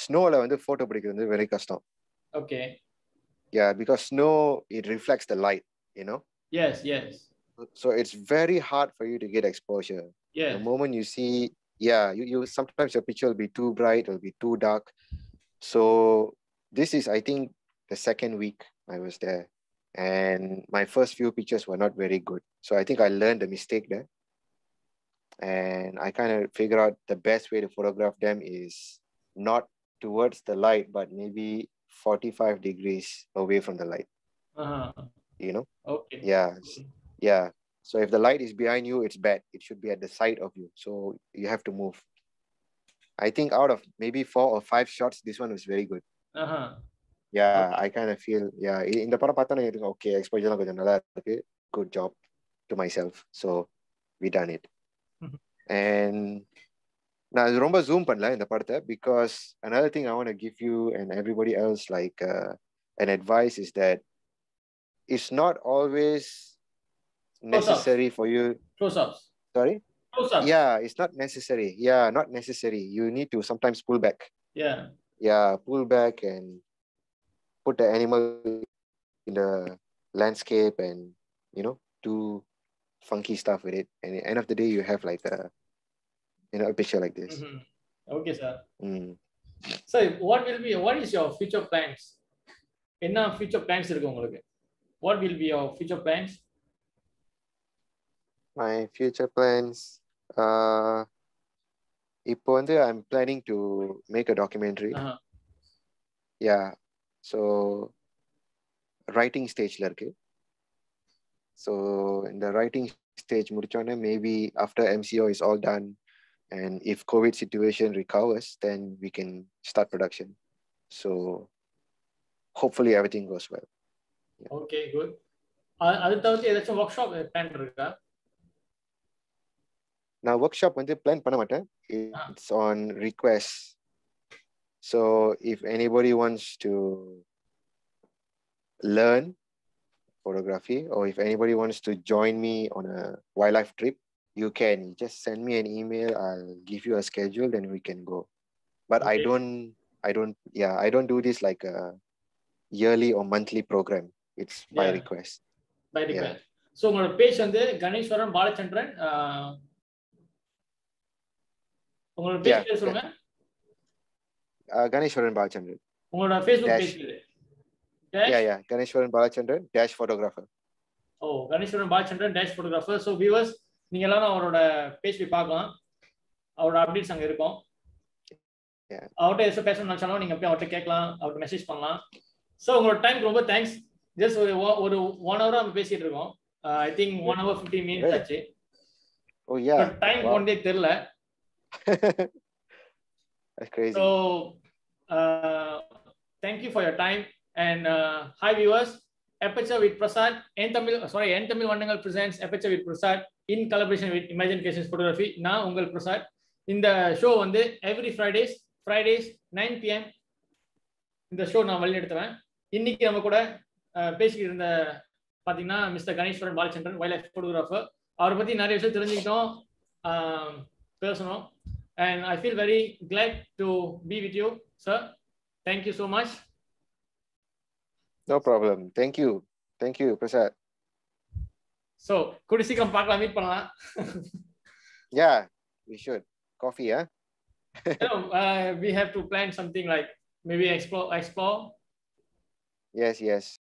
ஸ்னோல வந்து photo பிடிக்கிறது வந்து very கஷ்டம் okay yeah because snow it reflects the light you know S yes so it's very hard for you to get exposure. Yeah. The moment you see, yeah, you, you sometimes your picture will be too bright, it'll be too dark. So this is, I think, the second week I was there. And my first few pictures were not very good. So I think I learned a mistake there. And I kind of figure out the best way to photograph them is not towards the light, but maybe 45 degrees away from the light. Uh-huh. You know? Okay. Yeah. Okay yeah so if the light is behind you it's bad it should be at the side of you so you have to move i think out of maybe four or five shots this one was very good Aha yeah Okay. i kind of feel yeah i- இந்த படம் பார்த்தா எனக்கு okay exposure கொஞ்சம் நல்லா இருக்கு good job to myself so we done it Mhm. [laughs] and நான் இது ரொம்ப zoom பண்ணல இந்த படத்தை because another thing i want to give you and everybody else like uh, an advice is that it's not always necessary for you close ups sorry close up yeah it's not necessary yeah not necessary you need to sometimes pull back yeah yeah pull back and put the animal in the landscape and you know do funky stuff with it and at the end of the day you have like a you know a picture like this okay sir Mm. Sir what will be what is your future plans என்ன future plans இருக்கு உங்களுக்கு what will be your future plans my future plans uh இப்போ வந்து i'm planning to make a documentary yeah so writing stageல இருக்கு so in the writing stage முடிச்சோன்னே maybe after MCO is all done and if COVID situation recovers then we can start production so hopefully everything goes well okay good அது தவிர்த்து ஏதாச்சும் workshop plan இருக்கா Now workshop when they plan பண்ண it's it's on request so if anybody wants to photography or if anybody wants to join me on a wildlife trip you can. Just send me an email. I'll give you a schedule then we can go. But okay. i don't i don't yeah i don't do this like a yearly or monthly program. It's by yeah. request. By request. Yeah. so உங்களோட page Ghaneshwaran Ganeshwaran Balachandran. உங்களோட page பேர் சொல்லுங்க. Uh, ganeshwaran balachandran உங்களோட Facebook. Page பேரு yeah yeah. ganeshwaran balachandran dash photographer. Oh Ganeshwaran Balachandran dash photographer so viewers நீங்க எல்லாரும் அவரோட page போய் பார்க்கலாம். அவரோட அப்டேட்ஸ் அங்க இருக்கும். அவர்கிட்ட எதாவது பேசணும்னு நினைச்சாலும் நீங்க போய் அவர்கிட்ட கேட்கலாம். அவர்கிட்ட மெசேஜ் பண்ணலாம். ஸோ உங்களோட டைம் ரொம்ப தேங்க்ஸ் ஜஸ்ட் ஒரு ஒரு ஒன் ஹவர் நம்ம பேசிட்டு இருக்கோம். I think one hour fifteen minutes? ஆச்சு. Time Wow. போனதே தெரியல. That's crazy So, uh, thank you for your time. And uh, hi, viewers. Aperture with Prasad, N Tamil, sorry, N Tamil Vandangal presents Aperture with Prasad in collaboration with Imagine Cases Photography. நான் உங்கள் பிரசாத் இந்த show வந்து every Fridays Fridays nine PM இந்த show நான் வழிநடத்துவேன் இன்னைக்கு நம்ம கூட பேசிக்கிட்டு இருந்த பார்த்தீங்கன்னா mister Ganeshwaran Balachandran wildlife photographer அவரை பற்றி நிறைய விஷயம் தெரிஞ்சுக்கிட்டோம் பேசணும் And I feel very glad to be with you, sir. Thank you so much. No problem. Thank you. Thank you, Prasadh. So, could you see park meet [laughs] Yeah, we should. Coffee, yeah? [laughs] No, uh, we have to plan something like maybe explore, explore. Yes, yes.